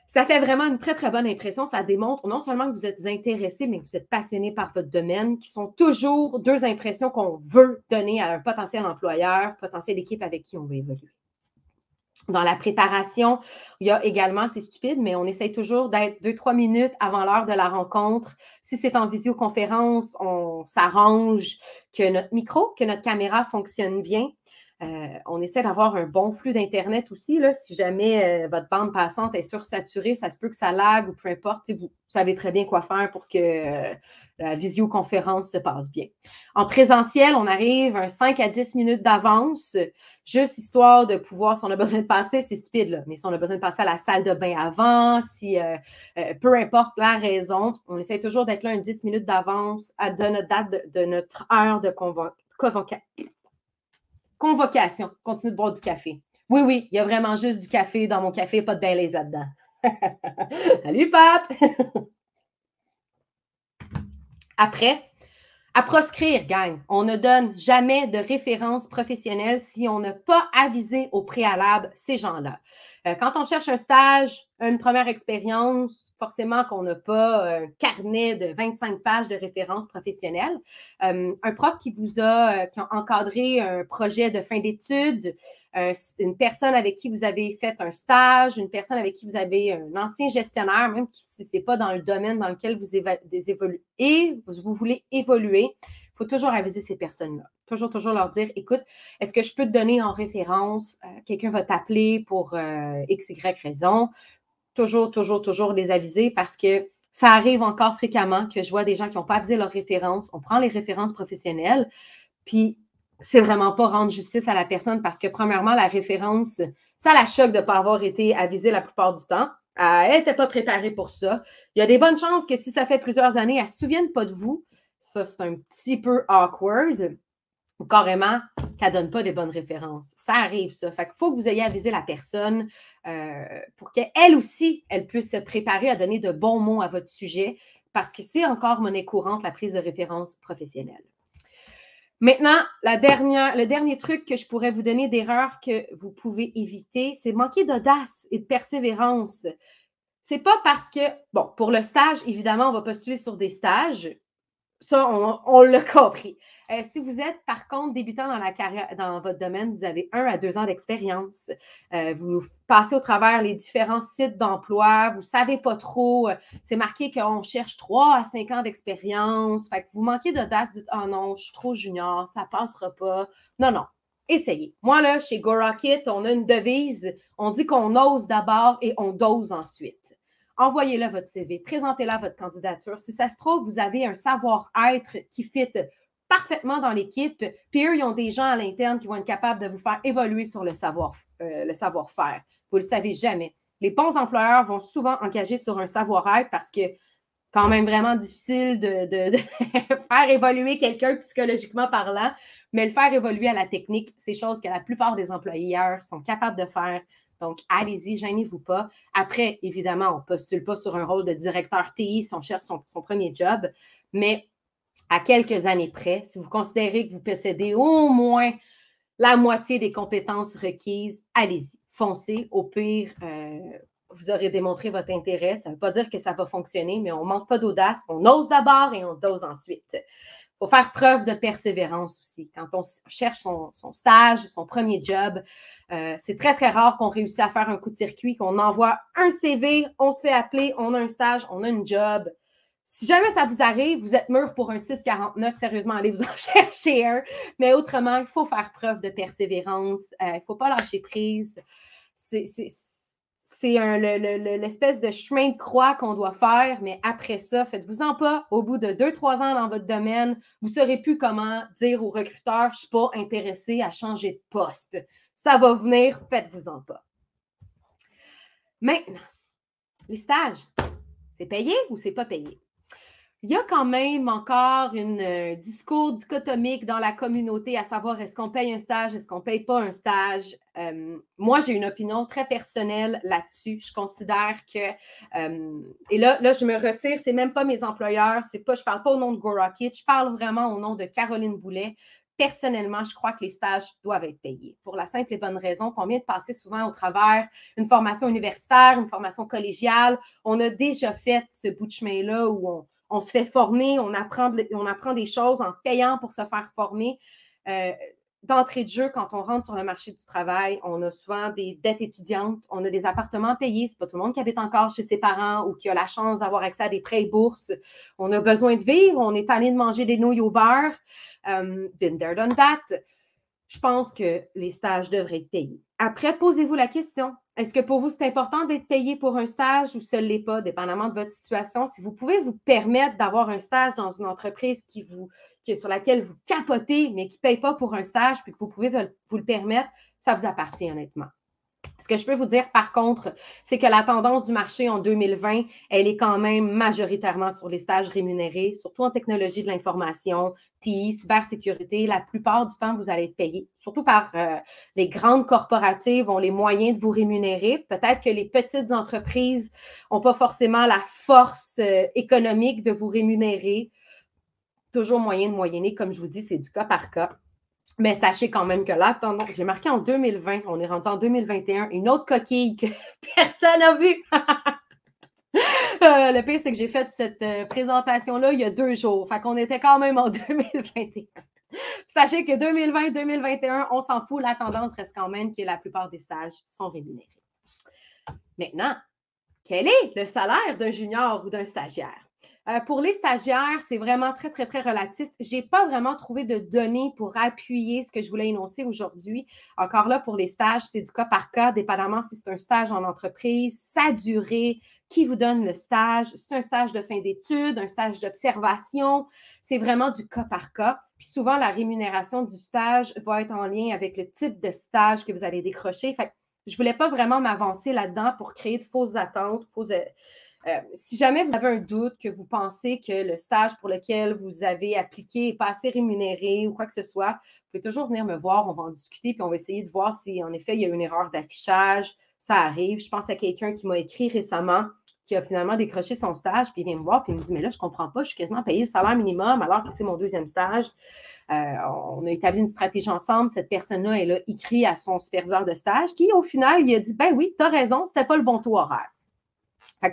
Ça fait vraiment une très, très bonne impression. Ça démontre non seulement que vous êtes intéressé, mais que vous êtes passionné par votre domaine, qui sont toujours deux impressions qu'on veut donner à un potentiel employeur, potentiel équipe avec qui on veut évoluer. Dans la préparation, il y a également, c'est stupide, mais on essaye toujours d'être deux, trois minutes avant l'heure de la rencontre. Si c'est en visioconférence, on s'arrange que notre micro, que notre caméra fonctionne bien. Euh, on essaie d'avoir un bon flux d'Internet aussi. Là, si jamais euh, votre bande passante est sursaturée, ça se peut que ça lag ou peu importe. Vous savez très bien quoi faire pour que euh, la visioconférence se passe bien. En présentiel, on arrive un 5 à 10 minutes d'avance, juste histoire de pouvoir, si on a besoin de passer, c'est stupide, là, mais si on a besoin de passer à la salle de bain avant, si peu importe la raison, on essaie toujours d'être là un 10 minutes d'avance de notre date de, notre heure de convocation Convocation. Continue de boire du café. Oui, oui, il y a vraiment juste du café dans mon café, pas de Baileys là-dedans. Salut, Pat! Après, à proscrire, gang. On ne donne jamais de référence professionnelle si on n'a pas avisé au préalable ces gens-là. Euh, quand on cherche un stage, une première expérience, forcément qu'on n'a pas un carnet de 25 pages de références professionnelles. Euh, un prof qui vous a, euh, qui a encadré un projet de fin d'études, une personne avec qui vous avez fait un stage, une personne avec qui vous avez un ancien gestionnaire, même si ce n'est pas dans le domaine dans lequel vous évoluez, et vous voulez évoluer, il faut toujours aviser ces personnes-là. Toujours, toujours leur dire, écoute, est-ce que je peux te donner en référence, euh, quelqu'un va t'appeler pour euh, X, Y raison. Toujours, toujours, toujours les aviser parce que ça arrive encore fréquemment que je vois des gens qui n'ont pas avisé leurs références. On prend les références professionnelles, puis c'est vraiment pas rendre justice à la personne parce que, premièrement, la référence, ça la choque de ne pas avoir été avisée la plupart du temps. Elle n'était pas préparée pour ça. Il y a des bonnes chances que si ça fait plusieurs années, elle ne se souvienne pas de vous. Ça, c'est un petit peu awkward. Ou carrément qu'elle ne donne pas des bonnes références. Ça arrive, ça. Fait qu'il faut que vous ayez avisé la personne euh, pour qu'elle aussi, elle puisse se préparer à donner de bons mots à votre sujet parce que c'est encore monnaie courante, la prise de référence professionnelle. Maintenant, la dernière, le dernier truc que je pourrais vous donner d'erreur que vous pouvez éviter, c'est manquer d'audace et de persévérance. C'est pas parce que, bon, pour le stage, évidemment, on va postuler sur des stages. Ça, on, l'a compris. Euh, si vous êtes, par contre, débutant dans la carrière, dans votre domaine, vous avez un à deux ans d'expérience. Euh, vous passez au travers les différents sites d'emploi. Vous ne savez pas trop. Euh, c'est marqué qu'on cherche trois à cinq ans d'expérience. Fait que vous manquez d'audace. Dites, oh non, je suis trop junior, ça ne passera pas. Non, non. Essayez. Moi, là, chez GoRocket, on a une devise. On dit qu'on ose d'abord et on dose ensuite envoyez-le votre CV, présentez-la votre candidature. Si ça se trouve, vous avez un savoir-être qui fit parfaitement dans l'équipe, puis eux, ils ont des gens à l'interne qui vont être capables de vous faire évoluer sur le savoir, euh, savoir-faire. Vous ne le savez jamais. Les bons employeurs vont souvent engager sur un savoir-être parce que quand même vraiment difficile de, faire évoluer quelqu'un psychologiquement parlant, mais le faire évoluer à la technique, c'est chose que la plupart des employeurs sont capables de faire. Donc, allez-y, gênez-vous pas. Après, évidemment, on ne postule pas sur un rôle de directeur TI si on cherche son, son premier job, mais à quelques années près, si vous considérez que vous possédez au moins la moitié des compétences requises, allez-y, foncez. Au pire, euh, vous aurez démontré votre intérêt. Ça ne veut pas dire que ça va fonctionner, mais on ne manque pas d'audace. On ose d'abord et on dose ensuite. Il faut faire preuve de persévérance aussi. Quand on cherche son, stage, son premier job, euh, c'est très, très rare qu'on réussisse à faire un coup de circuit, qu'on envoie un CV, on se fait appeler, on a un stage, on a une job. Si jamais ça vous arrive, vous êtes mûr pour un 649, sérieusement, allez vous en chercher un. Mais autrement, il faut faire preuve de persévérance. Euh, il ne faut pas lâcher prise. C'est l'espèce de chemin de croix qu'on doit faire, mais après ça, faites-vous-en pas. Au bout de deux, trois ans dans votre domaine, vous ne saurez plus comment dire au recruteur Je ne suis pas intéressé à changer de poste. Ça va venir, faites-vous-en pas. Maintenant, les stages, c'est payé ou c'est pas payé? Il y a quand même encore un euh, discours dichotomique dans la communauté, à savoir est-ce qu'on paye un stage, est-ce qu'on ne paye pas un stage. Euh, moi, j'ai une opinion très personnelle là-dessus. Je considère que, euh, et là, là, je me retire, c'est même pas mes employeurs, c'est pas, je ne parle pas au nom de Go Rocket, je parle vraiment au nom de Caroline Boulet. Personnellement, je crois que les stages doivent être payés pour la simple et bonne raison qu'on vient de passer souvent au travers une formation universitaire, une formation collégiale. On a déjà fait ce bout de chemin-là où on, on se fait former, on apprend, des choses en payant pour se faire former. Euh, d'entrée de jeu, quand on rentre sur le marché du travail, on a souvent des dettes étudiantes, on a des appartements payés. C'est pas tout le monde qui habite encore chez ses parents ou qui a la chance d'avoir accès à des prêts et bourses. On a besoin de vivre, on est allé manger des nouilles au beurre. That. Je pense que les stages devraient être payés. Après, posez-vous la question. Est-ce que pour vous, c'est important d'être payé pour un stage ou ce n'est pas, dépendamment de votre situation? Si vous pouvez vous permettre d'avoir un stage dans une entreprise qui vous, sur laquelle vous capotez, mais qui ne paye pas pour un stage, puis que vous pouvez vous le permettre, ça vous appartient honnêtement. Ce que je peux vous dire, par contre, c'est que la tendance du marché en 2020, elle est quand même majoritairement sur les stages rémunérés, surtout en technologie de l'information, TI, cybersécurité. La plupart du temps, vous allez être payé, surtout par euh, les grandes corporatives ont les moyens de vous rémunérer. Peut-être que les petites entreprises n'ont pas forcément la force euh, économique de vous rémunérer. Toujours moyen de moyenner, comme je vous dis, c'est du cas par cas. Mais sachez quand même que là, j'ai marqué en 2020, on est rendu en 2021, une autre coquille que personne n'a vue. Euh, le pire, c'est que j'ai fait cette euh, présentation-là il y a deux jours. Fait qu'on était quand même en 2021. Sachez que 2020-2021, on s'en fout. La tendance reste quand même que la plupart des stages sont rémunérés. Maintenant, quel est le salaire d'un junior ou d'un stagiaire? Euh, pour les stagiaires, c'est vraiment très, très, très relatif. Je n'ai pas vraiment trouvé de données pour appuyer ce que je voulais énoncer aujourd'hui. Encore là, pour les stages, c'est du cas par cas, dépendamment si c'est un stage en entreprise, sa durée, qui vous donne le stage, c'est un stage de fin d'études, un stage d'observation. C'est vraiment du cas par cas. Puis souvent, la rémunération du stage va être en lien avec le type de stage que vous allez décrocher. Fait je ne voulais pas vraiment m'avancer là-dedans pour créer de fausses attentes, fausses, euh, si jamais vous avez un doute, que vous pensez que le stage pour lequel vous avez appliqué n'est pas assez rémunéré ou quoi que ce soit, vous pouvez toujours venir me voir, on va en discuter, puis on va essayer de voir si en effet il y a une erreur d'affichage. Ça arrive. Je pense à quelqu'un qui m'a écrit récemment qui a finalement décroché son stage, puis il vient me voir, puis il me dit Mais là, je ne comprends pas, je suis quasiment payé le salaire minimum alors que c'est mon deuxième stage. Euh, on a établi une stratégie ensemble. Cette personne-là, elle a écrit à son superviseur de stage qui, au final, il a dit Ben oui, tu as raison, ce n'était pas le bon taux horaire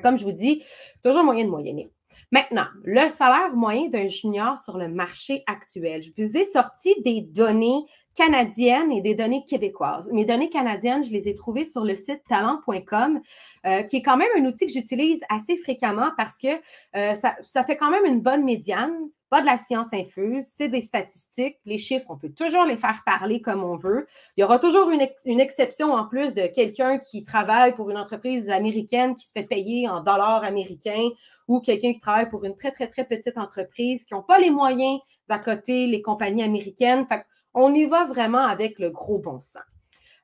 comme je vous dis, toujours moyen de moyenner. Maintenant, le salaire moyen d'un junior sur le marché actuel. Je vous ai sorti des données canadiennes et des données québécoises. Mes données canadiennes, je les ai trouvées sur le site talent.com, euh, qui est quand même un outil que j'utilise assez fréquemment parce que euh, ça, fait quand même une bonne médiane. Pas de la science infuse, c'est des statistiques. Les chiffres, on peut toujours les faire parler comme on veut. Il y aura toujours une, une exception en plus de quelqu'un qui travaille pour une entreprise américaine qui se fait payer en dollars américains ou quelqu'un qui travaille pour une très, très, très petite entreprise qui n'ont pas les moyens d'accoter les compagnies américaines. Fait on y va vraiment avec le gros bon sens.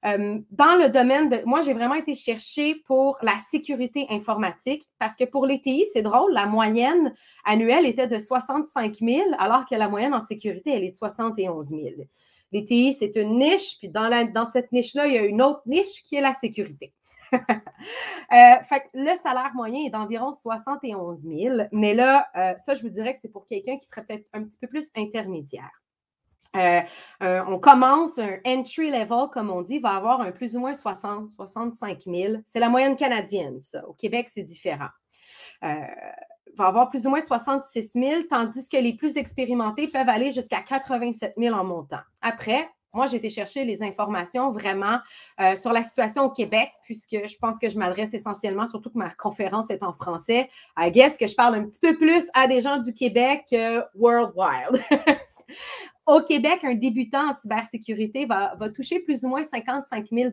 Euh, dans le domaine de. Moi, j'ai vraiment été chercher pour la sécurité informatique parce que pour les TI, c'est drôle, la moyenne annuelle était de 65 000, alors que la moyenne en sécurité, elle est de 71 000. Les TI, c'est une niche, puis dans, cette niche-là, il y a une autre niche qui est la sécurité. Euh, le salaire moyen est d'environ 71 000, mais là, euh, ça, je vous dirais que c'est pour quelqu'un qui serait peut-être un petit peu plus intermédiaire. Euh, on commence un entry level, comme on dit, va avoir un plus ou moins 60, 65 000. C'est la moyenne canadienne, ça. Au Québec, c'est différent. va avoir plus ou moins 66 000, tandis que les plus expérimentés peuvent aller jusqu'à 87 000 en montant. Après, moi, j'ai été chercher les informations vraiment euh, sur la situation au Québec, puisque je pense que je m'adresse essentiellement, surtout que ma conférence est en français. I guess que je parle un petit peu plus à des gens du Québec que worldwide. au Québec, un débutant en cybersécurité va, toucher plus ou moins 55 000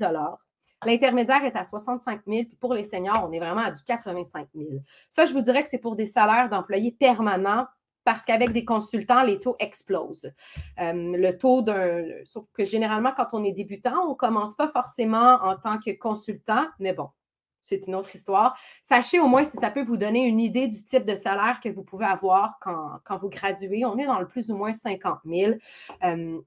L'intermédiaire est à 65 000, puis pour les seniors, on est vraiment à du 85 000. Ça, je vous dirais que c'est pour des salaires d'employés permanents parce qu'avec des consultants, les taux explosent. Euh, le taux d'un. Sauf que généralement, quand on est débutant, on ne commence pas forcément en tant que consultant, mais bon, c'est une autre histoire. Sachez au moins si ça peut vous donner une idée du type de salaire que vous pouvez avoir quand, vous graduez. On est dans le plus ou moins 50 000. Euh,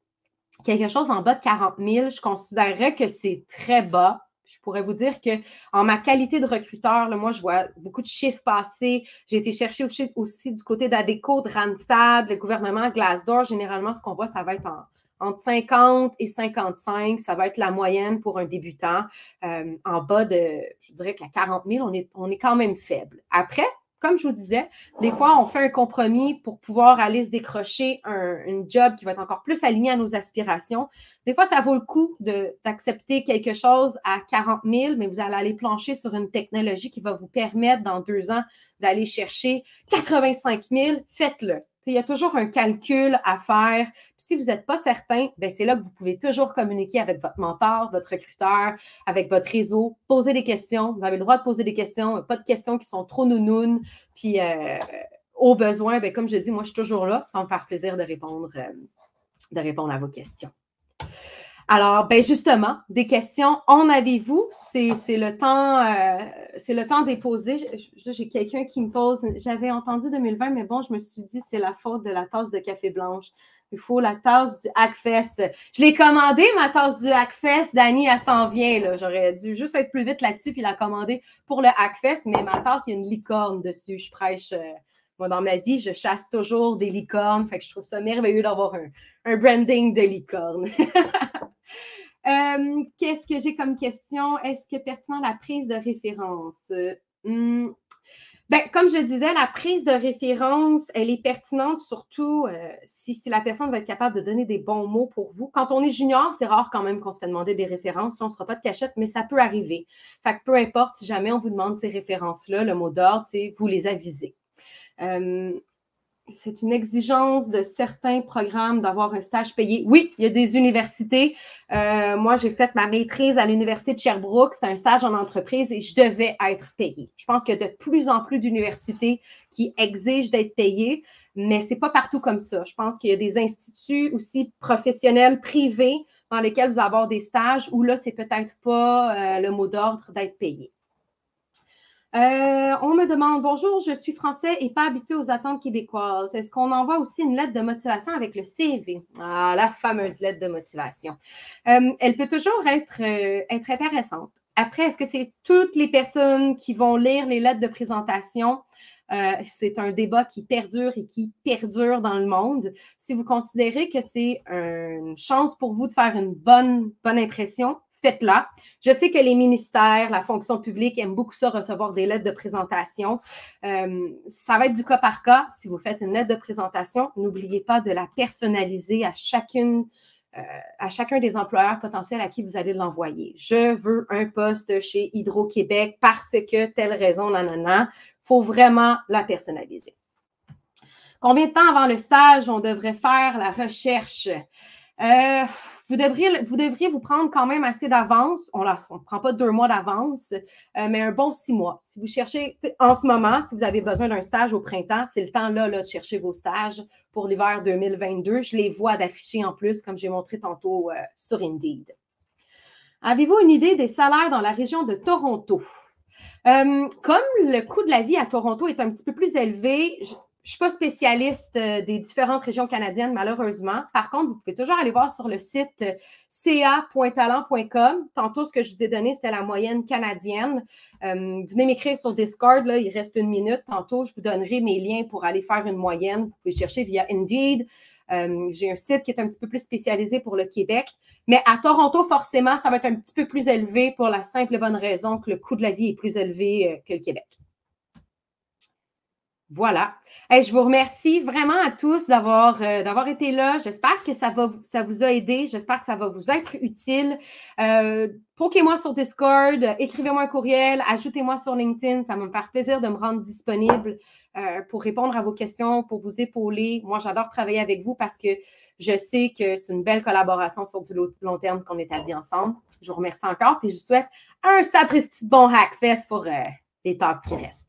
quelque chose en bas de 40 000, je considérerais que c'est très bas je pourrais vous dire que en ma qualité de recruteur, moi, je vois beaucoup de chiffres passer. J'ai été chercher aussi, du côté d'ADECO, de Randstad, le gouvernement Glassdoor. Généralement, ce qu'on voit, ça va être entre 50 et 55. Ça va être la moyenne pour un débutant. Euh, en bas de, je dirais qu'à 40 000, on est, on est quand même faible. Après, comme je vous disais, des fois, on fait un compromis pour pouvoir aller se décrocher un job qui va être encore plus aligné à nos aspirations. Des fois, ça vaut le coup d'accepter quelque chose à 40 000, mais vous allez aller plancher sur une technologie qui va vous permettre dans deux ans d'aller chercher 85 000. Faites-le. Il y a toujours un calcul à faire. si vous n'êtes pas certain, ben, c'est là que vous pouvez toujours communiquer avec votre mentor, votre recruteur, avec votre réseau, poser des questions. Vous avez le droit de poser des questions, pas de questions qui sont trop nounounes. Puis euh, au besoin, ben, comme je dis, moi, je suis toujours là pour me faire plaisir de répondre, euh, de répondre à vos questions. Alors, ben justement, des questions. En avez-vous? C'est, le temps, euh, c'est le temps déposé. J'ai quelqu'un qui me pose. J'avais entendu 2020, mais bon, je me suis dit c'est la faute de la tasse de café blanche. Il faut la tasse du Hackfest. Je l'ai commandé, ma tasse du Hackfest. Dani, elle s'en vient. Là. J'aurais dû juste être plus vite là-dessus puis la commander pour le Hackfest, mais ma tasse, il y a une licorne dessus. Je prêche. Euh, moi, dans ma vie, je chasse toujours des licornes. Fait que je trouve ça merveilleux d'avoir un, un branding de licorne. Euh, qu'est-ce que j'ai comme question? Est-ce que pertinent la prise de référence? Hmm. Ben, comme je le disais, la prise de référence, elle est pertinente surtout euh, si, si, la personne va être capable de donner des bons mots pour vous. Quand on est junior, c'est rare quand même qu'on se fait demander des références. on ne sera pas de cachette, mais ça peut arriver. Fait que peu importe, si jamais on vous demande ces références-là, le mot d'ordre, c'est vous les aviser. Euh, c'est une exigence de certains programmes d'avoir un stage payé. Oui, il y a des universités. Euh, moi, j'ai fait ma maîtrise à l'Université de Sherbrooke. C'est un stage en entreprise et je devais être payée. Je pense qu'il y a de plus en plus d'universités qui exigent d'être payées, mais ce n'est pas partout comme ça. Je pense qu'il y a des instituts aussi professionnels, privés, dans lesquels vous avez des stages où là, c'est peut-être pas euh, le mot d'ordre d'être payé. Euh, on me demande Bonjour, je suis français et pas habitué aux attentes québécoises. Est-ce qu'on envoie aussi une lettre de motivation avec le CV Ah, la fameuse lettre de motivation. Euh, elle peut toujours être, euh, être intéressante. Après, est-ce que c'est toutes les personnes qui vont lire les lettres de présentation? c'est un débat qui perdure et qui perdure dans le monde. Si vous considérez que c'est une chance pour vous de faire une bonne, bonne impression, faites-la. Je sais que les ministères, la fonction publique aiment beaucoup ça, recevoir des lettres de présentation. Euh, ça va être du cas par cas. Si vous faites une lettre de présentation, n'oubliez pas de la personnaliser à chacune. Euh, à chacun des employeurs potentiels à qui vous allez l'envoyer. Je veux un poste chez Hydro-Québec parce que telle raison, nanana. Faut vraiment la personnaliser. Combien de temps avant le stage on devrait faire la recherche? Euh, vous devriez, vous prendre quand même assez d'avance. On ne prend pas deux mois d'avance, euh, mais un bon six mois. Si vous cherchez, en ce moment, si vous avez besoin d'un stage au printemps, c'est le temps là, de chercher vos stages pour l'hiver 2022. Je les vois d'afficher en plus, comme j'ai montré tantôt euh, sur Indeed. Avez-vous une idée des salaires dans la région de Toronto? Euh, comme le coût de la vie à Toronto est un petit peu plus élevé, je ne suis pas spécialiste euh, des différentes régions canadiennes, malheureusement. Par contre, vous pouvez toujours aller voir sur le site euh, ca.talent.com. Tantôt, ce que je vous ai donné, c'était la moyenne canadienne. venez m'écrire sur Discord, il reste une minute. Tantôt, je vous donnerai mes liens pour aller faire une moyenne. Vous pouvez chercher via Indeed. J'ai un site qui est un petit peu plus spécialisé pour le Québec. Mais à Toronto, forcément, ça va être un petit peu plus élevé pour la simple et bonne raison que le coût de la vie est plus élevé euh, que le Québec. Voilà. Je vous remercie vraiment à tous d'avoir euh, d'avoir été là. J'espère que ça, va, ça vous a aidé. J'espère que ça va vous être utile. Euh, moi sur Discord, écrivez-moi un courriel, ajoutez-moi sur LinkedIn. Ça va me faire plaisir de me rendre disponible euh, pour répondre à vos questions, pour vous épauler. Moi, j'adore travailler avec vous parce que je sais que c'est une belle collaboration sur du long terme qu'on établit ensemble. Je vous remercie encore, et je vous souhaite un sapristi bon hackfest pour euh, les temps qui restent.